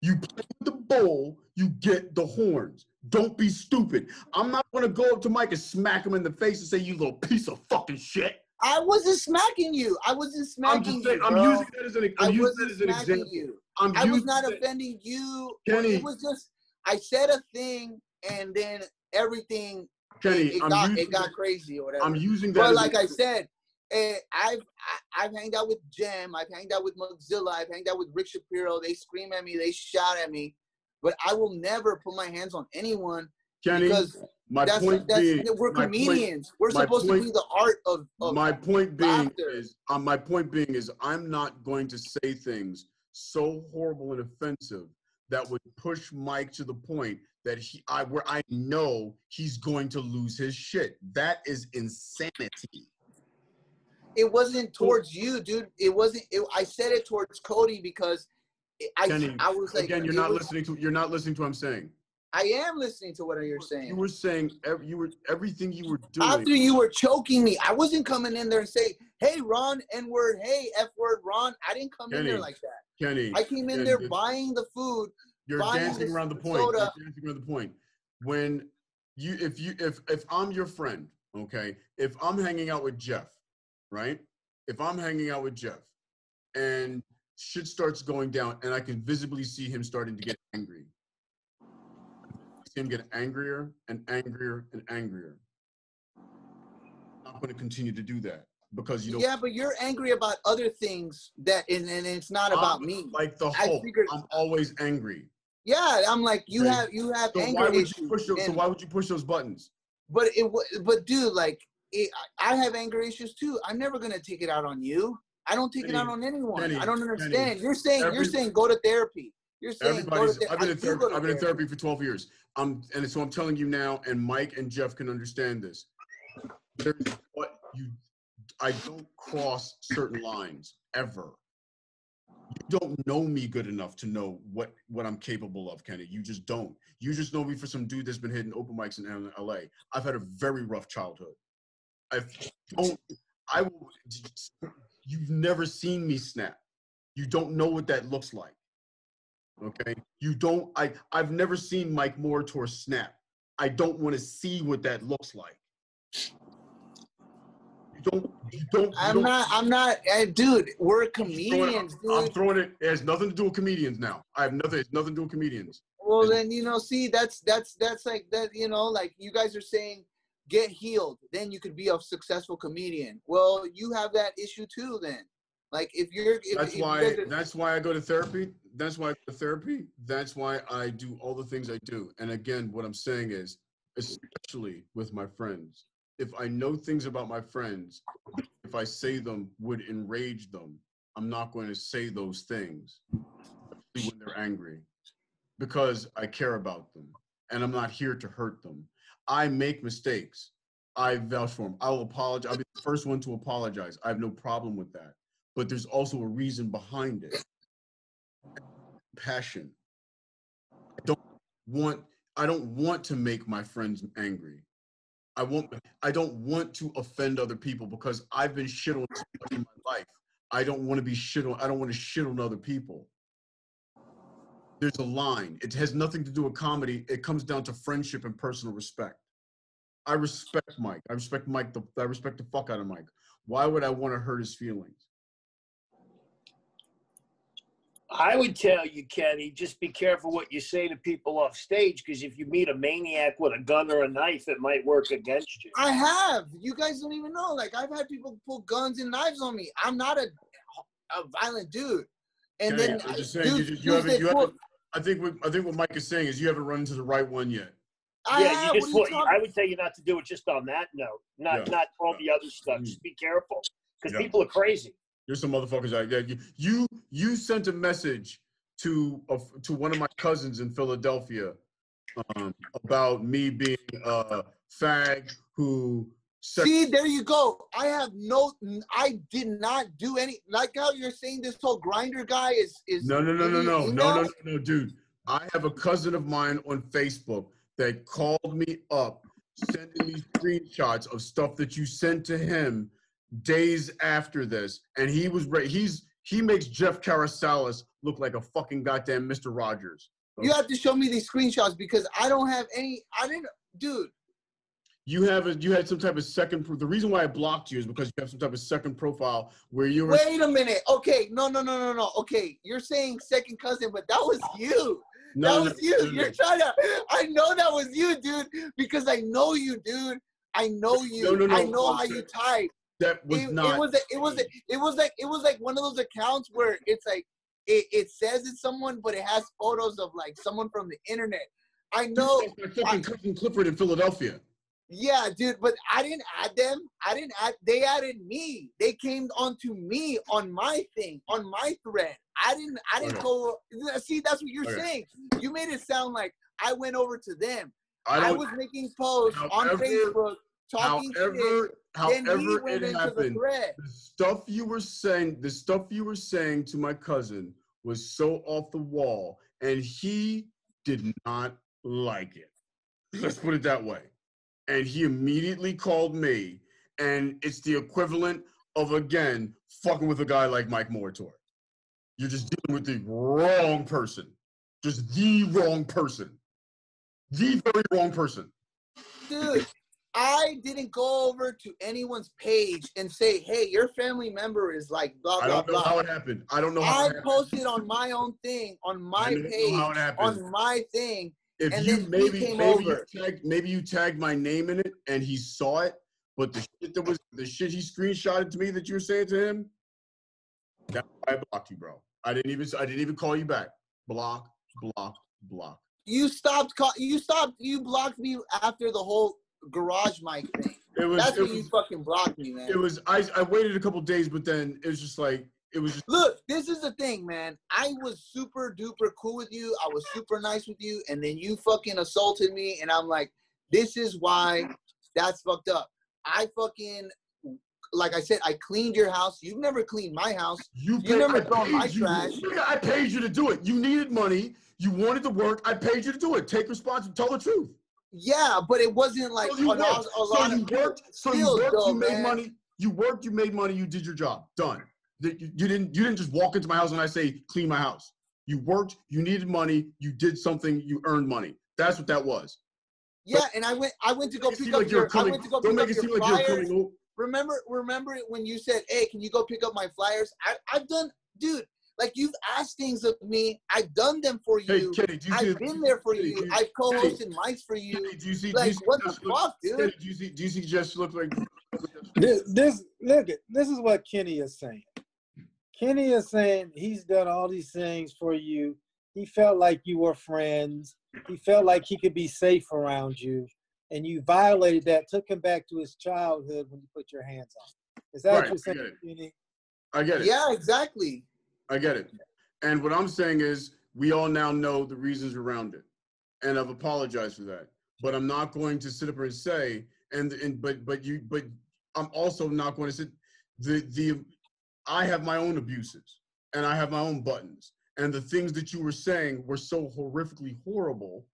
You play with the bowl, you get the horns. Don't be stupid. I'm not gonna go up to Mike and smack him in the face and say, "You little piece of fucking shit." I wasn't smacking you. I wasn't I'm smacking just saying, you. I'm bro. using that as an, I I'm using wasn't that as an example. you. I'm I was not offending you. Kenny. It was just I said a thing and then everything Kenny, it, it got using it got crazy or whatever. I'm using that. But as like I said, I've I, I've hanged out with Jem, I've hanged out with Mozilla, I've hanged out with Rick Shapiro. They scream at me, they shout at me, but I will never put my hands on anyone Kenny, because my that's point that's being, we're my point- comedians. we're supposed point- to be the art of, of my point being laughter. is, uh, my point being is, I'm not going to say things so horrible and offensive that would push Mike to the point that he, I, where I know he's going to lose his shit. That is insanity. It wasn't towards you, dude. It wasn't. It, I said it towards Cody because I Kenny, I was like, Again, you're not was- listening to, you're not listening to what I'm saying. I am listening to what you're saying. You were saying, ev- you were, everything you were doing. After you were choking me, I wasn't coming in there and say, "Hey, Ron, N word, hey, F word, Ron." I didn't come in there like that. Kenny, I came in Kenny, there buying the food. You're dancing around the point. soda. You're dancing around the point. When you, if you, if if I'm your friend, okay, if I'm hanging out with Jeff, right? If I'm hanging out with Jeff, and shit starts going down, and I can visibly see him starting to get angry. See him get angrier and angrier and angrier. I'm not going to continue to do that because you know. yeah, but you're angry about other things that, and, and it's not about I'm me. Like the Hulk, figured- I'm always angry. Yeah, I'm like, you Okay. have you have So anger why would issues. you push those? So why would you push those buttons? But it, but dude, like, it, I have anger issues too. I'm never gonna take it out on you. I don't take it out on anyone. Kenny, I don't understand. you're saying every- you're saying go to therapy. You're saying to Everybody's. I've been in therapy. I've been in therapy for 12 years. Um, and so I'm telling you now, and Mike and Jeff can understand this. There's what you. I don't cross certain lines ever. You don't know me good enough to know what what I'm capable of, Kenny. You just don't. You just know me for some dude that's been hitting open mics in L- LA. I've had a very rough childhood. I don't. I will. You've never seen me snap. You don't know what that looks like. Okay. You don't. I. I've never seen Mike Murator snap. I don't want to see what that looks like. You don't. You don't. You I'm don't- not. I'm not. eh, dude, we're throwing comedians, I'm throwing it. It has nothing to do with comedians now. I have nothing. It's nothing to do with comedians. Well, then you know, see, that's that's that's like that. You know, like you guys are saying, get healed, then you could be a successful comedian. Well, you have that issue too. Then, like, if you're, if, That's if why. are- That's why I go to therapy. That's why I go to therapy. That's why I do all the things I do. And again, what I'm saying is, especially with my friends, if I know things about my friends, if I say them would enrage them, I'm not going to say those things when they're angry because I care about them and I'm not here to hurt them. I make mistakes. I vouch for them. I will apologize. I'll be the first one to apologize. I have no problem with that. But there's also a reason behind it. Passion. I don't want I don't want to make my friends angry. I want I don't want to offend other people because I've been shit on in my life. I don't want to be shit on I don't want to shit on other people. There's a line. It has nothing to do with comedy. It comes down to friendship and personal respect. I respect Mike. I respect Mike. The, I respect the fuck out of Mike. Why would I want to hurt his feelings? I would tell you, Kenny, just be careful what you say to people off stage because if you meet a maniac with a gun or a knife, it might work against you. I have. You guys don't even know. Like, I've had people pull guns and knives on me. I'm not a a violent dude. And Okay, then I'm just saying, dudes- you, just, you dudes haven't, you pull- haven't. I think what I think what Mike is saying is you haven't run into the right one yet. I yeah, have. you just. what you wa- I would tell you not to do it just on that note, not Yeah. not all the other stuff. Mm. Just be careful because Yeah. people are crazy. There's some motherfuckers out there. You you, you sent a message to a, to one of my cousins in Philadelphia um, about me being a fag who. See, there you go. I have no. I did not do any. Like how you're saying this whole Grindr guy is is. No, no, no, no, no, no, no, no, no, dude. I have a cousin of mine on Facebook that called me up, sending me screenshots of stuff that you sent to him days after this, and he was right. he's he makes Jeff Carasalis look like a fucking goddamn Mr. Rogers. You have to show me these screenshots because I don't have any. I didn't, dude. You have a you had some type of second. Pro- the reason why I blocked you is because you have some type of second profile where you were. Wait a minute. Okay, no, no, no, no, no. Okay, you're saying second cousin, but that was you. No, that no, was you. no, no, You're trying to. I know that was you, dude, because I know you, dude. I know you. No, no, no. I know how you type. that was it, not. it was a, it was a, it was like it was like one of those accounts where it's like it, it says it's someone but it has photos of like someone from the internet i know my cousin Clifford in Philadelphia. Yeah dude but i didn't add them i didn't add they added me they came onto me on my thing on my thread i didn't i didn't Okay. go see that's what you're Okay. saying you made it sound like i went over to them I i, was making posts on facebook talking however, shit however it happened. the thread the stuff you were saying, the stuff you were saying to my cousin was so off the wall, and he did not like it. Let's put it that way. And he immediately called me, and it's the equivalent of again fucking with a guy like Mike Moritor. You're just dealing with the wrong person, just the wrong person, the very wrong person. dude, I didn't go over to anyone's page and say, "Hey, your family member is like blah I blah don't know how it happened. I don't know how I it happened. posted on my own thing, on my I page, how it happened. on my thing. If and you maybe maybe over. you tagged maybe you tagged my name in it and he saw it, but the shit that was the shit he screenshotted to me that you were saying to him, that's why I blocked you, bro. I didn't even I didn't even call you back. Block, block, block. You stopped. Call, you stopped. You blocked me after the whole garage mic thing. It was That's it when you fucking blocked me, man. it was I I waited a couple days, but then it was just like it was just Look, this is the thing, man. I was super duper cool with you. I was super nice with you, and then you fucking assaulted me, and I'm like, this is why that's fucked up. I fucking, like I said, I cleaned your house. You've never cleaned my house. you, You never I thrown my you. trash. I paid you to do it. You needed money. You wanted to work. I paid you to do it. Take responsibility. Tell the truth. Yeah, but it wasn't like So you a worked. a lot so you of worked. So you worked. though, you made man. money. You worked, you made money, you did your job. Done. That you, you didn't you didn't just walk into my house and I say clean my house. You worked, you needed money, you did something, you earned money. That's what that was. Yeah, and I went. I went to go pick up like you're your. I went to go Don't pick up it your seem like you're flyers. coming. remember remember when you said hey can you go pick up my flyers I, i've done dude like you've asked things of me i've done them for Hey, you Kenny, do you i've been there for Kenny, you you- i've co-hosted mics for you Kenny, do you see? do you like what the look- fuck dude Kenny, do you see? Do you see Jess look like? This, this look this is what Kenny is saying. Kenny is saying he's done all these things for you. He felt like you were friends. He felt like he could be safe around you, and you violated that. Took him back to his childhood when you put your hands on. him. Is that Right, what you're saying, get it. Kenny? I get it. yeah exactly I get it. And what I'm saying is, we all now know the reasons around it, and I've apologized for that. But I'm not going to sit up here and say, and and but but you but I'm also not going to sit. The the I have my own abuses, and I have my own buttons, and the things that you were saying were so horrifically horrible.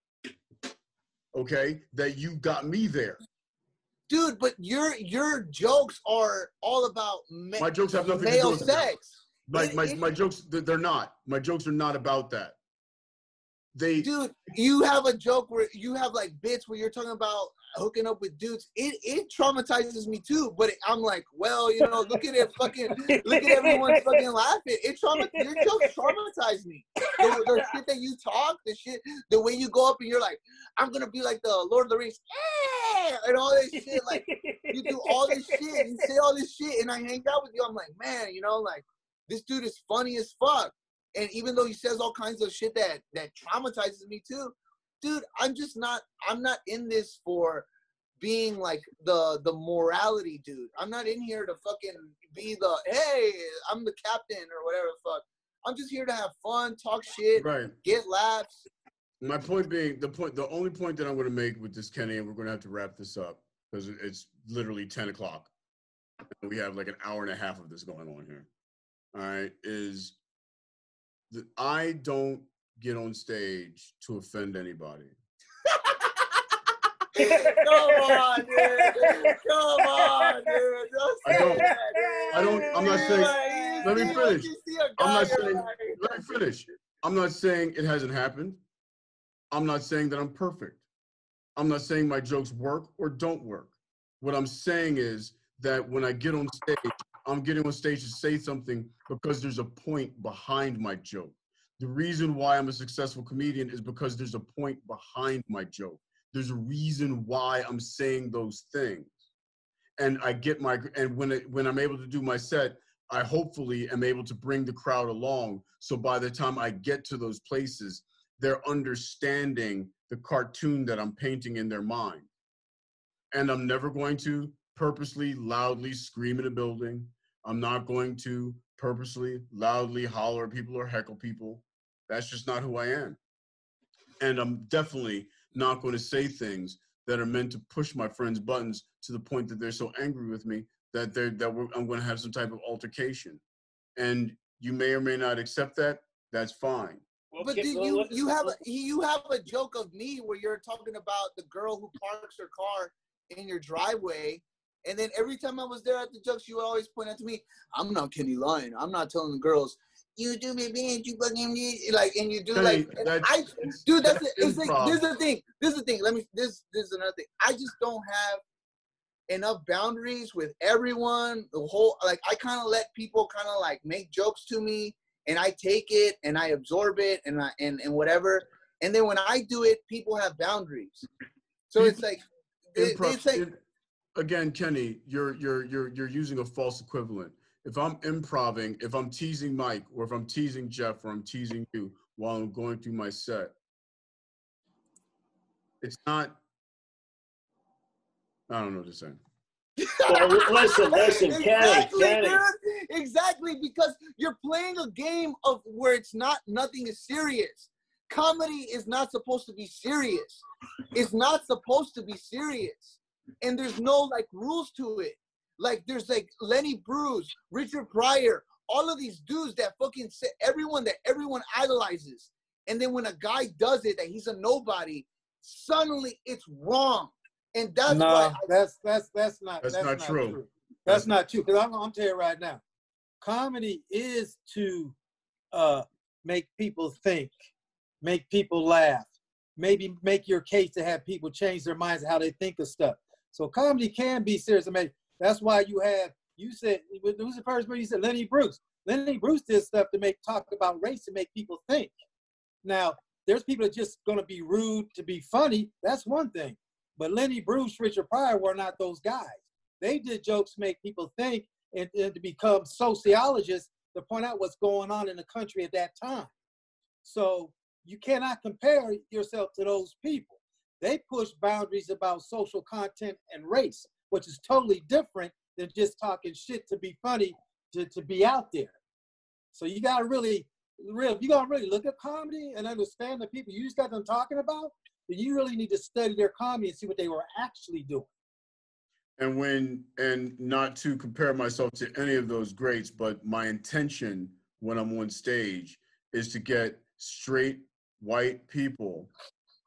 Okay, that you got me there. dude but your your jokes are all about ma- My jokes have nothing to do male with that. sex My It- my it- my jokes they're not. My jokes are not about that. They dude you have a joke where you have like bits where you're talking about hooking up with dudes. It it traumatizes me too but i'm like well you know look at it fucking look at everyone fucking laughing. It trauma your jokes traumatize me. The, the shit that you talk the shit the way you go up and you're like i'm gonna be like the lord of the rings "Eh," and all this shit like you do all this shit you say all this shit and i hang out with you. I'm like man you know like this dude is funny as fuck and even though he says all kinds of shit that that traumatizes me too dude i'm just not i'm not in this for being like the the morality dude i'm not in here to fucking be the hey i'm the captain or whatever the fuck i'm just here to have fun talk shit right. get laughs My point being, the point, the only point that I'm going to make with this, Kenny, and we're going to have to wrap this up because it's literally 10 o'clock. We have like an hour and a half of this going on here. All right, is that I don't get on stage to offend anybody. come on dude come on dude Don't I don't- that. I don't- I'm not saying- Like, let me finish. you see a I'm not saying- like- Let me finish. I'm not saying it hasn't happened. I'm not saying that I'm perfect. I'm not saying my jokes work or don't work. What I'm saying is that when I get on stage, I'm getting on stage to say something because there's a point behind my joke. The reason why I'm a successful comedian is because there's a point behind my joke. There's a reason why I'm saying those things. And I get my and when it, when I'm able to do my set, I hopefully am able to bring the crowd along. So by the time I get to those places, they're understanding the cartoon that I'm painting in their mind. And I'm never going to purposely loudly scream in a building. I'm not going to purposely loudly holler at people or heckle people. That's just not who I am. And I'm definitely not going to say things that are meant to push my friends' buttons to the point that they're so angry with me that they're that we're, I'm going to have some type of altercation. And you may or may not accept that. That's fine. Well, But Ken- dude, you you have a, you have a joke of me where you're talking about the girl who parks her car in your driveway, and then every time I was there at the jokes, you would always point out to me, "I'm not Kenny Lyon. I'm not telling the girls you do me bad, you fucking me like," and you do Kenny, like, I dude, that's, that's it. It's like this is the thing. This is the thing. Let me this this is another thing. I just don't have enough boundaries with everyone. The whole like I kind of let people kind of like make jokes to me, and I take it and I absorb it and I and and whatever. And then when I do it, people have boundaries. So it's like Improv- it's like again, Kenny, you're you're you're you're using a false equivalent. If I'm improving, if I'm teasing Mike, or if I'm teasing Jeff, or I'm teasing you while I'm going through my set, it's not. I don't know what to say. Well, listen, listen, Kenny, exactly, Kenny. dude. Exactly, because you're playing a game of where it's not nothing is serious. Comedy is not supposed to be serious. It's not supposed to be serious. And there's no like rules to it. Like there's like Lenny Bruce, Richard Pryor, all of these dudes that fucking say everyone that everyone idolizes. And then when a guy does it, that he's a nobody, suddenly it's wrong. And that's no, why I that's that's that's not That's that's, not not true. true. That's not true. Because I'm, I'm telling you right now, comedy is to uh, make people think, make people laugh, maybe make your case to have people change their minds how they think of stuff. So comedy can be serious. I mean, that's why you have you said who's the first one? You said Lenny Bruce. Lenny Bruce did stuff to make talk about race and make people think. Now, there's people that just gonna be rude to be funny. That's one thing. But Lenny Bruce, Richard Pryor were not those guys. They did jokes to make people think and, and to become sociologists to point out what's going on in the country at that time. So you cannot compare yourself to those people. They push boundaries about social content and race, which is totally different than just talking shit to be funny to, to be out there. So you gotta really, real, you gotta really look at comedy and understand the people you just got them talking about. Then you really need to study their comedy and see what they were actually doing. And when and not to compare myself to any of those greats, but my intention when I'm on stage is to get straight white people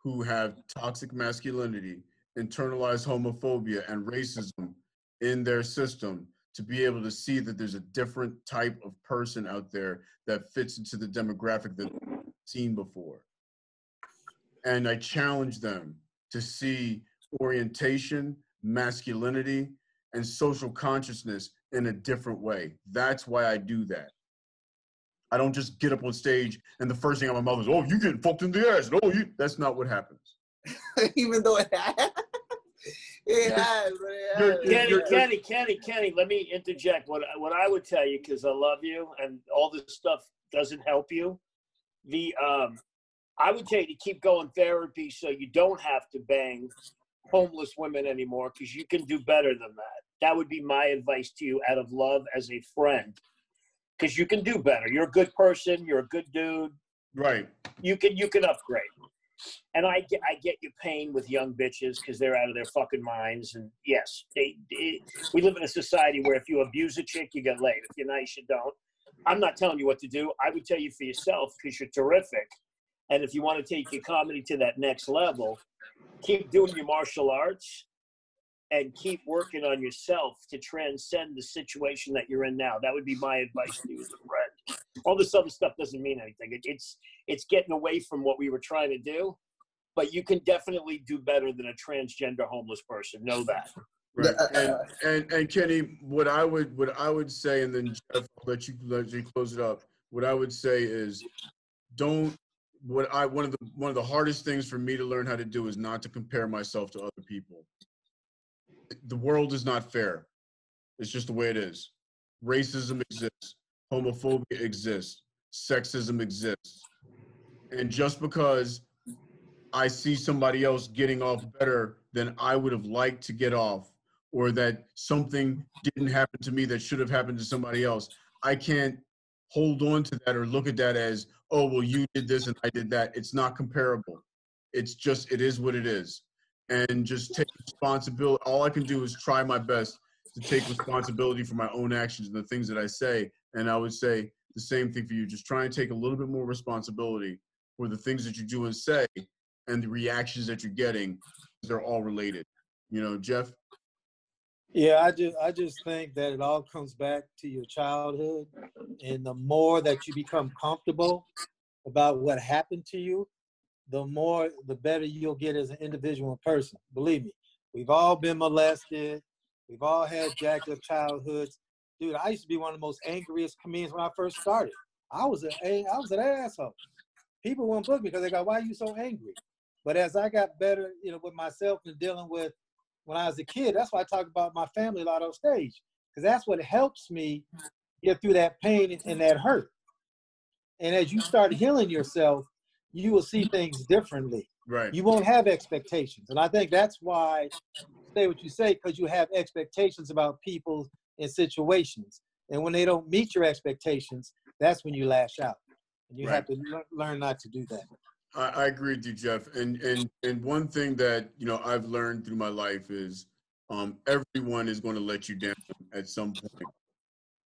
who have toxic masculinity, internalized homophobia, and racism in their system to be able to see that there's a different type of person out there that fits into the demographic that they've seen before. And I challenge them to see orientation, masculinity, and social consciousness in a different way. That's why I do that. I don't just get up on stage and the first thing out of my mouth is, "Oh, you getting fucked in the ass." No, you. That's not what happens. Even though it has. it has, Kenny, you're, Kenny, Kenny, Kenny. Let me interject. What what I would tell you, because I love you, and all this stuff doesn't help you. The um, I would tell you to keep going therapy so you don't have to bang homeless women anymore because you can do better than that. That would be my advice to you out of love as a friend because you can do better. You're a good person. You're a good dude. Right. You can you can upgrade. And I get I get your pain with young bitches because they're out of their fucking minds. And yes, they, they, we live in a society where if you abuse a chick, you get laid. If you're nice, you don't. I'm not telling you what to do. I would tell you for yourself because you're terrific. And if you want to take your comedy to that next level, keep doing your martial arts and keep working on yourself to transcend the situation that you're in now. That would be my advice to you as a friend. All this other stuff doesn't mean anything. It, it's it's getting away from what we were trying to do, but you can definitely do better than a transgender homeless person. Know that. Right. And, uh, uh, and and Kenny, what I would what I would say, and then Jeff, I'll let you let you close it up. What I would say is, don't. What I one of the one of the hardest things for me to learn how to do is not to compare myself to other people the world is not fair. It's just the way it is. Racism exists, homophobia exists, sexism exists. And just because I see somebody else getting off better than I would have liked to get off, or that something didn't happen to me that should have happened to somebody else, I can't hold on to that or look at that as, oh, well, you did this and I did that. It's not comparable. It's just, it is what it is and just take responsibility. All I can do is try my best to take responsibility for my own actions and the things that I say. And I would say the same thing for you. Just try and take a little bit more responsibility for the things that you do and say and the reactions that you're getting. They're all related. You know, Jeff? Yeah, I just I just think that it all comes back to your childhood. And the more that you become comfortable about what happened to you, the more the better you'll get as an individual person. Believe me, we've all been molested. We've all had jacked up childhoods. Dude, I used to be one of the most angriest comedians when I first started. I was a I was an asshole. People won't book me because they go, "Why are you so angry?" But as I got better, you know, with myself and dealing with when I was a kid, that's why I talk about my family a lot on stage because that's what helps me get through that pain and that hurt. And as you start healing yourself, you will see things differently. Right. You won't have expectations. And I think that's why say what you say, because you have expectations about people and situations. And when they don't meet your expectations, that's when you lash out. And you right. have to learn not to do that. I, I agree with you, Jeff. And and and one thing that you know I've learned through my life is um, everyone is going to let you down at some point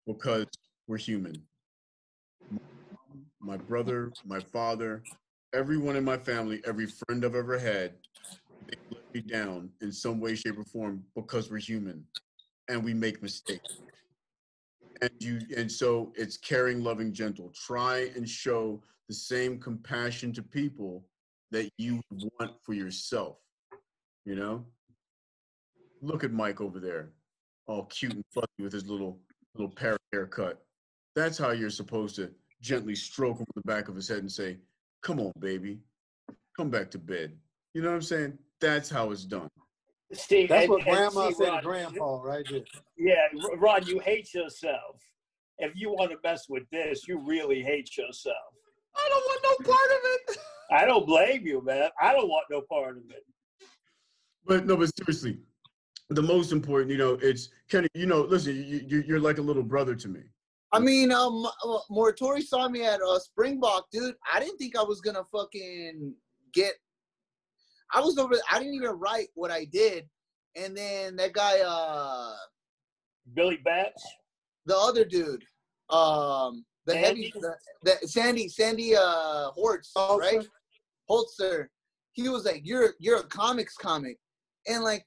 because we're human. My brother, my father, everyone in my family, every friend I've ever had, they let me down in some way, shape, or form because we're human. and we make mistakes. And you and so it's caring, loving, gentle. Try and show the same compassion to people that you want for yourself. You know? Look at Mike over there, all cute and fuzzy with his little little parrot haircut. That's how you're supposed to gently stroke him on the back of his head and say, "Come on, baby, come back to bed." You know what I'm saying? That's how it's done. Steve, That's and- what and grandma see, said to grandpa right there. Yeah, R- Ron, you hate yourself. If you want to mess with this, you really hate yourself. I don't want no part of it. I don't blame you, man. I don't want no part of it. But no, but seriously, the most important, you know, it's Kenny. You know, listen, you, you, you're like a little brother to me. I mean, um, uh, Moratori saw me at uh, Springbok, dude. I didn't think I was gonna fucking get. I was over. I didn't even write what I did, and then that guy, uh, Billy Bats. the other dude, um, the heavy, Sandy? the, the Sandy, Sandy, uh, Hortz, Holzer? right? Holzer. He was like, "You're you're a comics comic," and like,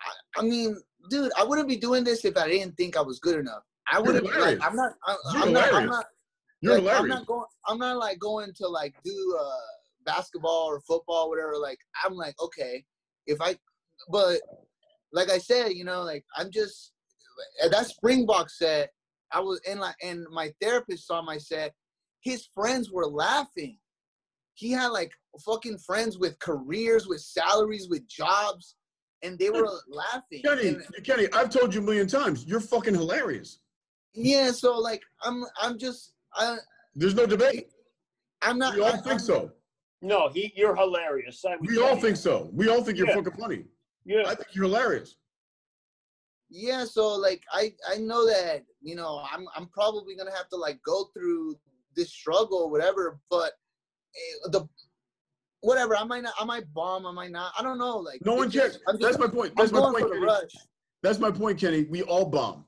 I, I mean, dude, I wouldn't be doing this if I didn't think I was good enough. I wouldn't. Like, hilarious. I'm not. I, You're I'm not. I'm hilarious. not. You're like, hilarious. I'm not going. I'm not like going to like do uh, basketball or football, or whatever. Like I'm like okay, if I, but like I said, you know, like I'm just at that Springbok set. I was in like, and my therapist saw my set. His friends were laughing. He had like fucking friends with careers, with salaries, with jobs, and they were laughing. Kenny, And- Kenny, I've told you a million times, you're fucking hilarious. Yeah, so like I'm, I'm just, I, There's no debate. I'm not. We all I- think I'm- so. No, he. You're hilarious. I would We all you. think so. We all think you're Yeah. fucking funny. Yeah. I think you're hilarious. yeah so like i i know that you know i'm i'm probably gonna have to like go through this struggle or whatever but eh, the whatever i might not i might bomb i might not i don't know like No one just- cares. I'm That's just, my point. I'm That's my going point. for Kenny. rush That's my point, Kenny. We all bomb.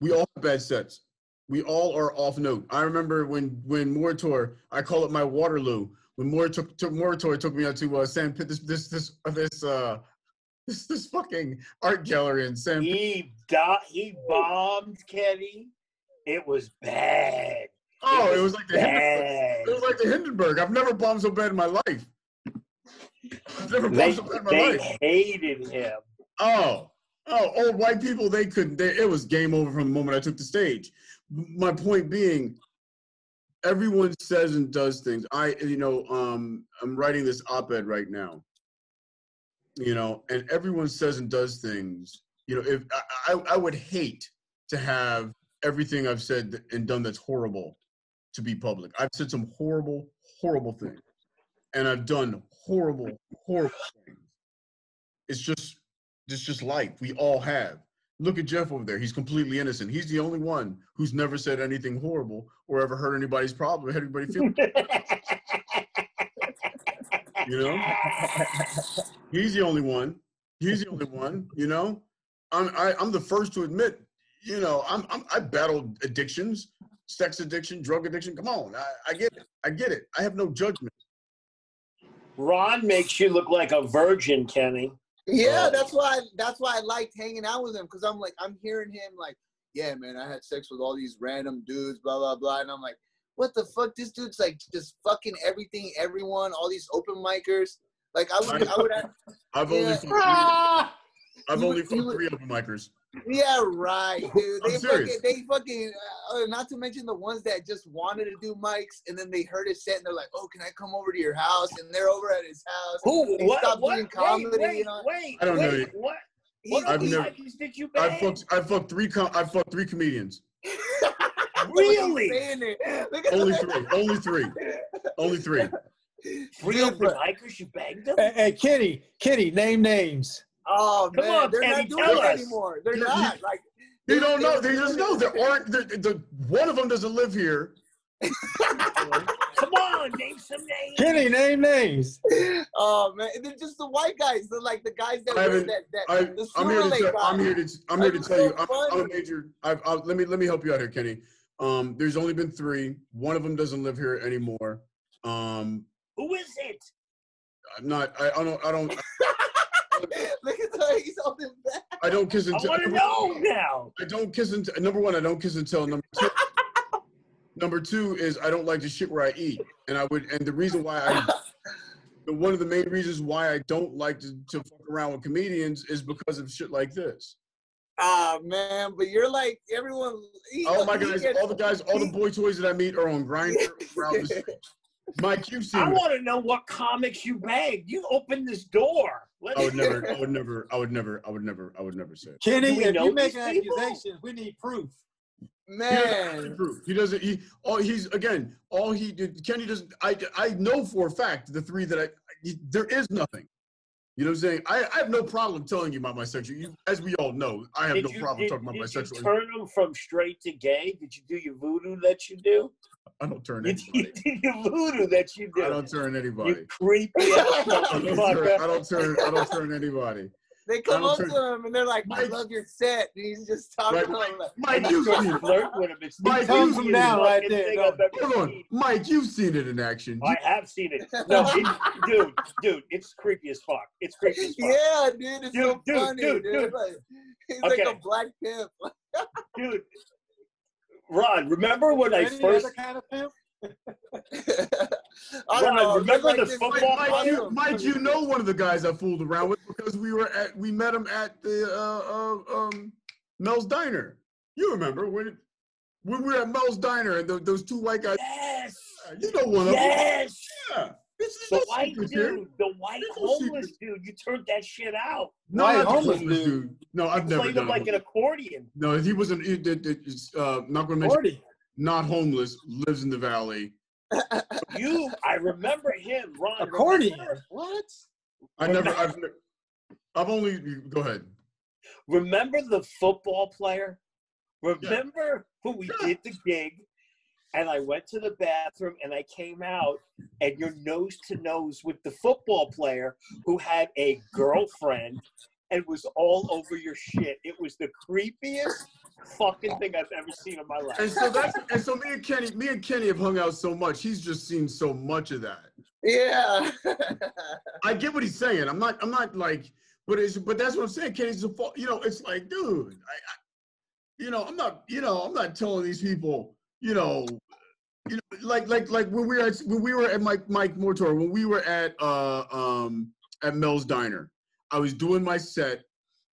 We all have bad sets. We all are off note. I remember when when Moritor, I call it my Waterloo. When Moritor took, took Moritor took me out to uh, San Pit, this this this uh, this uh this this fucking art gallery in San. He di- He bombed Kenny. It was bad. Oh, it it was was like the Hindenburg. It was like the Hindenburg. I've never bombed so bad in my life. I've never bombed They, so bad in my they life. hated him. Oh, oh, old white people, they couldn't. They, it was game over from the moment I took the stage. My point being, everyone says and does things. I, you know, um, I'm writing this op-ed right now. You know, and everyone says and does things. You know, if I, I, I would hate to have everything I've said and done that's horrible to be public. I've said some horrible, horrible things, and I've done horrible, horrible things. It's just it's just life. We all have. Look at Jeff over there. He's completely innocent. He's the only one who's never said anything horrible or ever hurt anybody's problem, had anybody feel. You know, he's the only one. He's the only one. You know, I'm I, I'm the first to admit. You know, I'm, I'm I battled addictions, sex addiction, drug addiction. Come on, I, I get it. I get it. I have no judgment. Ron makes you look like a virgin, Kenny. Yeah Oh. that's why I, that's why i liked hanging out with him because i'm like i'm hearing him like yeah man i had sex with all these random dudes blah blah blah and i'm like what the fuck this dude's like just fucking everything everyone all these open micers like i would i would I've Yeah. only fucked three, I've only fucked three open micers. Yeah, right, dude. I'm They fucking, they fucking, uh, not to mention the ones that just wanted to do mics and then they heard his set and they're like, "Oh, can I come over to your house?" And they're over at his house. Who? They What? stopped What? doing comedy, wait, wait, you know? wait, I don't know you. What? What I've never- did you I fucked I fucked three com- I fucked three comedians. Look at him Really? saying it. Look at Only three. Only three. Only three. Three Dude, open you banged them? Hey, hey, Kenny, Kenny, name names. Oh Come man, on, they're Kenny, not doing it us. anymore. They're You- not like. You they- don't know. they They were just know it. there aren't. The, the one of them doesn't live here. Come on, name some names. Kenny, name names. Oh man, they're just the white guys. They're like the guys that I wear that. that I, the I'm here to. Tell, I'm here to. I'm here to That's tell you. I'm, I'm a major. I've, i let me let me help you out here, Kenny. Um, there's only been three. One of them doesn't live here anymore. Um, Who is it? I'm not. I, I don't. I don't. Look at the he's holding back. I don't kiss until. I and want to tell. know now. I don't kiss and t- number one. I don't kiss and tell. Number two. number two is I don't like the shit where I eat, and I would. And the reason why I. the- One of the main reasons why I don't like to, to fuck around with comedians is because of shit like this. Ah man, but you're like everyone. He, All my he guys, gets- all the guys, all the boy toys that I meet are on Grindr around the. Mike, you've seen I want to know what comics you bagged. You opened this door. Let I would never, I would never, I would never, I would never, I would never say it. Kenny, if you make these people? accusations, we need proof. He doesn't man. proof. He doesn't. He all he's again. All he did. Kenny doesn't. I I know for a fact the three that I. he- there is nothing. You know what I'm saying? I, I have no problem telling you about my sexual. You, as we all know, I have did no you, problem did, talking about my did you sexual. turn them from straight to gay? Did you do your voodoo that you do? I don't turn You, you anybody. voodoo that you do. I don't turn anybody. you creepy I don't turn. I don't turn. I don't turn anybody. They come up turn- to him and they're like, "I love your set," and he's just talking Right, to Mike- like, Mike, you've start seen it. flirt with him. It's Mike, Thumbs you've him seen down right there. thing No. I've Hold on, seen. Mike. You've seen it in action. I have seen it. No, it, dude, dude, it's creepy as fuck. It's creepy as fuck. "Yeah, dude, it's so Dude, dude, funny, dude." dude, dude. Like, he's like a black pimp. Dude, Ron, remember when I first other kind of pimp? I don't Ron, know. remember like the this- football Mike, player? you, Mike, you know one of the guys I fooled around with because we were at we met him at the uh, uh, um, Mel's Diner. You remember when when we were at Mel's Diner and tho- those two white guys? Yes, You know one of them. yes. Yeah. This is The no white secret dude, here. the white There's no homeless dude. You turned that shit out. No, White not the homeless homeless dude. dude. No, I've never Played done him like an accordion. No, he wasn't. He did. did- Uh, not going to mention. Forty. Not homeless. Lives in the valley. You, I remember him, Ron. Accordion. Remember, What? I never. I've. ne- I've only. Go ahead. remember the football player? Remember who we Yeah. did the gig and I went to the bathroom and I came out and you're nose to nose with the football player who had a girlfriend and was all over your shit. It was the creepiest fucking thing I've ever seen in my life. And life. so that's. And so me and Kenny. Me and Kenny have hung out so much. He's just seen so much of that. Yeah. I get what he's saying. I'm not. I'm not like. But it's. But that's what I'm saying. Kenny's a. fa- You know. It's like, dude. I, I. You know. I'm not. You know. I'm not telling these people. You know. You know. Like. Like. Like when we were at. When we were at Mike. Mike Mortor. When we were at. Uh. Um. At Mel's Diner. I was doing my set.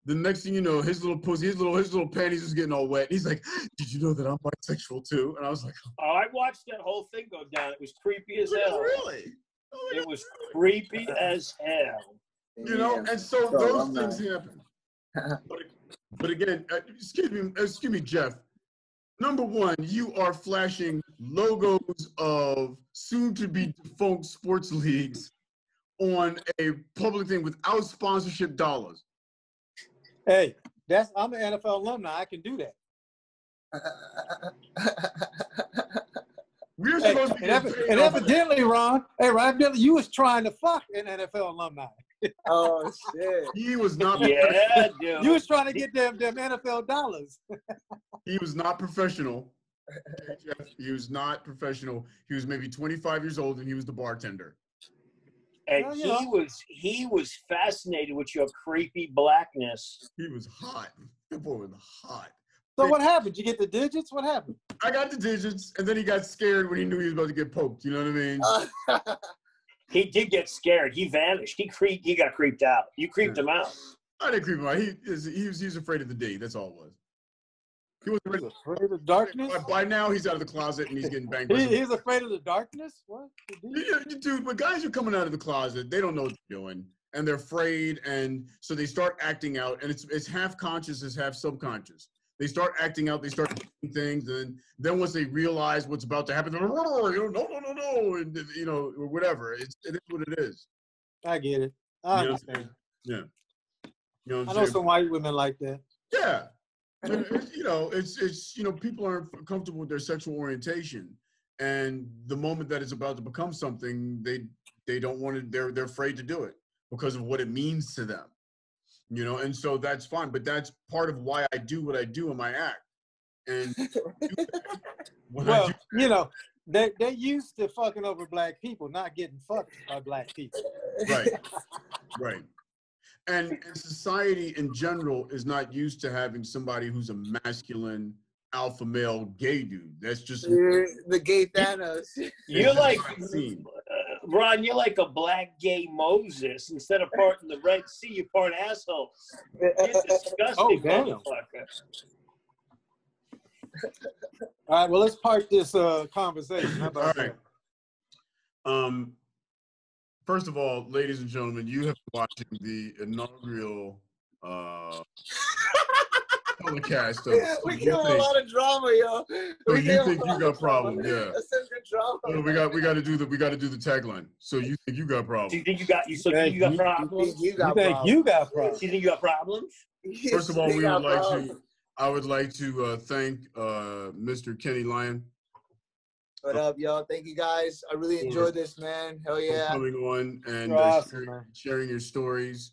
The next thing you know, his little pussy, his little, his little panties was getting all wet. He's like, "Did you know that I'm bisexual too?" And I was like, Oh, I watched that whole thing go down. It was creepy as hell. "Really?" Oh, It was creepy as hell. you know Yeah. and so So those I'm things happen but, but again uh, excuse me excuse me jeff number one you are flashing logos of soon to be defunct sports leagues on a public thing without sponsorship dollars Hey, that's I'm an NFL alumni. I can do that. we're Hey, supposed to be and, ev- and off of that. evidently, Ron, hey, Ron, you was trying to fuck an NFL alumni. Oh shit. he was not Yeah, dude. You was trying to get them them NFL dollars. he was not professional he was not professional he was maybe 25 years old and he was the bartender and Well, he was he was fascinated with your creepy blackness. he was hot that boy was hot So what happened? You get the digits? What happened? I got the digits, and then he got scared when he knew he was about to get poked. You know what I mean? He did get scared. He vanished. He creeped. He got creeped out. You creeped him out. I didn't creep him out. He is he was he was afraid of the D. That's all it was. He was He's ready. afraid of darkness. By, by now, he's out of the closet and he's getting banged. He, some- he's afraid of the darkness. What? Yeah, Dude, when guys are coming out of the closet, they don't know what they're doing, and they're afraid, and so they start acting out, and it's it's half conscious, it's half subconscious. They start acting out, they start doing things, and then once they realize what's about to happen, they're like, "Oh, you know, no, no, no, no, and you know, or whatever. It's it is what it is. I get it. I You know? understand. You know I know saying? some white women like that. Yeah. You know, it's it's you know, people aren't comfortable with their sexual orientation, and the moment that it's about to become something, they they don't want to. They're they're afraid to do it because of what it means to them. You know, and so that's fine, but that's part of why I do what I do in my act. And when I Well, do, you know, they they used to fucking over black people, not getting fucked by black people. right, right. and, and society in general is not used to having somebody who's a masculine alpha male gay dude. That's just You're the gay Thanos. You're like Scene. Ron. You're like a black gay Moses. Instead of parting the Red Sea, you part assholes. You're disgusting, Oh, damn. motherfucker. All right, well, let's part this uh, conversation. How about All that? Um, first of all, ladies and gentlemen, you have been watching the inaugural uh, telecast of. Yeah, we You give a lot of drama, yo. So We you think you got of drama. yeah. That's some good drama. No, we got we got to do the we got to do the tagline. So you think you got problems? Do you problems? think you got you? So you, you got problems? You You got think problems. you got problems? You think you got problems? First of all, we got would like problems. to. I would like to uh, thank uh, Mr. Kenny Lyon What up, yo? Thank you guys. I really enjoyed this, man. Hell for yeah. coming on and uh, awesome, sharing, sharing your stories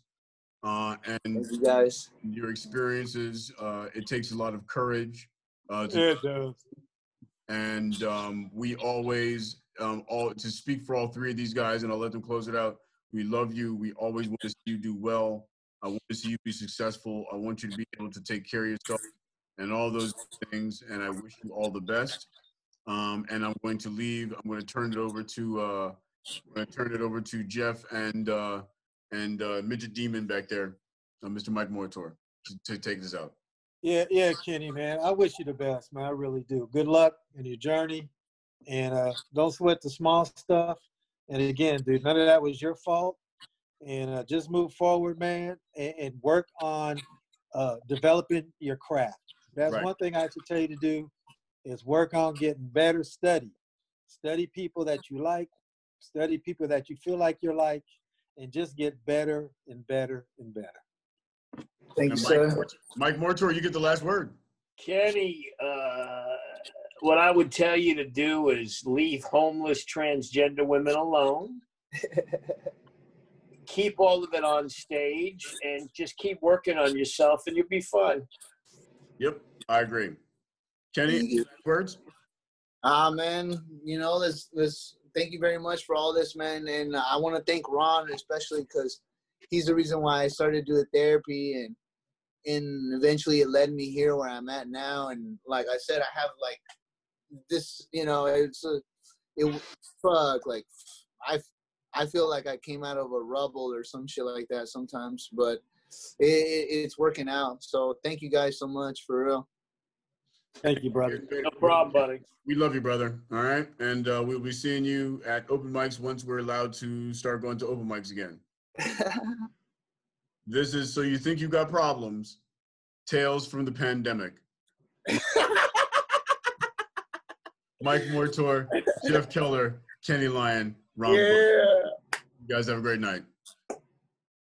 uh, and you guys. your experiences. Uh, it takes a lot of courage. Uh, to, Yeah, it does. and um, we always um, all to speak for all three of these guys, and I'll let them close it out. We love you. We always want to see you do well. I want to see you be successful. I want you to be able to take care of yourself and all those things. And I wish you all the best. Um, and I'm going to leave. I'm going to turn it over to uh, I'm going to turn it over to Jeff and uh, and uh, Midget Demon back there, uh, Mr. Mike Moritor, to, to take this out. Yeah, yeah, Kenny, man. I wish you the best, man. I really do. Good luck in your journey, and uh, don't sweat the small stuff. And again, dude, none of that was your fault. And uh, just move forward, man, and, and work on uh, developing your craft. That's Right. one thing I should tell you to do is work on getting better. Study, study people that you like, study people that you feel like you're like, and just get better and better and better. Thank you, And sir. Mike, Mike Moritor, you get the last word. Kenny, uh, what I would tell you to do is leave homeless transgender women alone. keep all of it on stage and just keep working on yourself and you'll be fine. Yep, I agree. Kenny, words? Ah, man, you know, this, this, thank you very much for all this, man. And I want to thank Ron, especially because he's the reason why I started doing therapy and, and eventually it led me here where I'm at now. And like I said, I have like this, you know, it's a, it, fuck, like I, I feel like I came out of a rubble or some shit like that sometimes, but it, it, it's working out. So thank you guys so much for real. Thank you, brother. No problem, buddy. We love you, brother. All right. And uh, we'll be seeing you at open mics once we're allowed to start going to open mics again. This is So You Think You Got Problems Tales from the Pandemic. Mike Mortor, Jeff Keller, Kenny Lyon, Ron. Bush. yeah. You guys have a great night.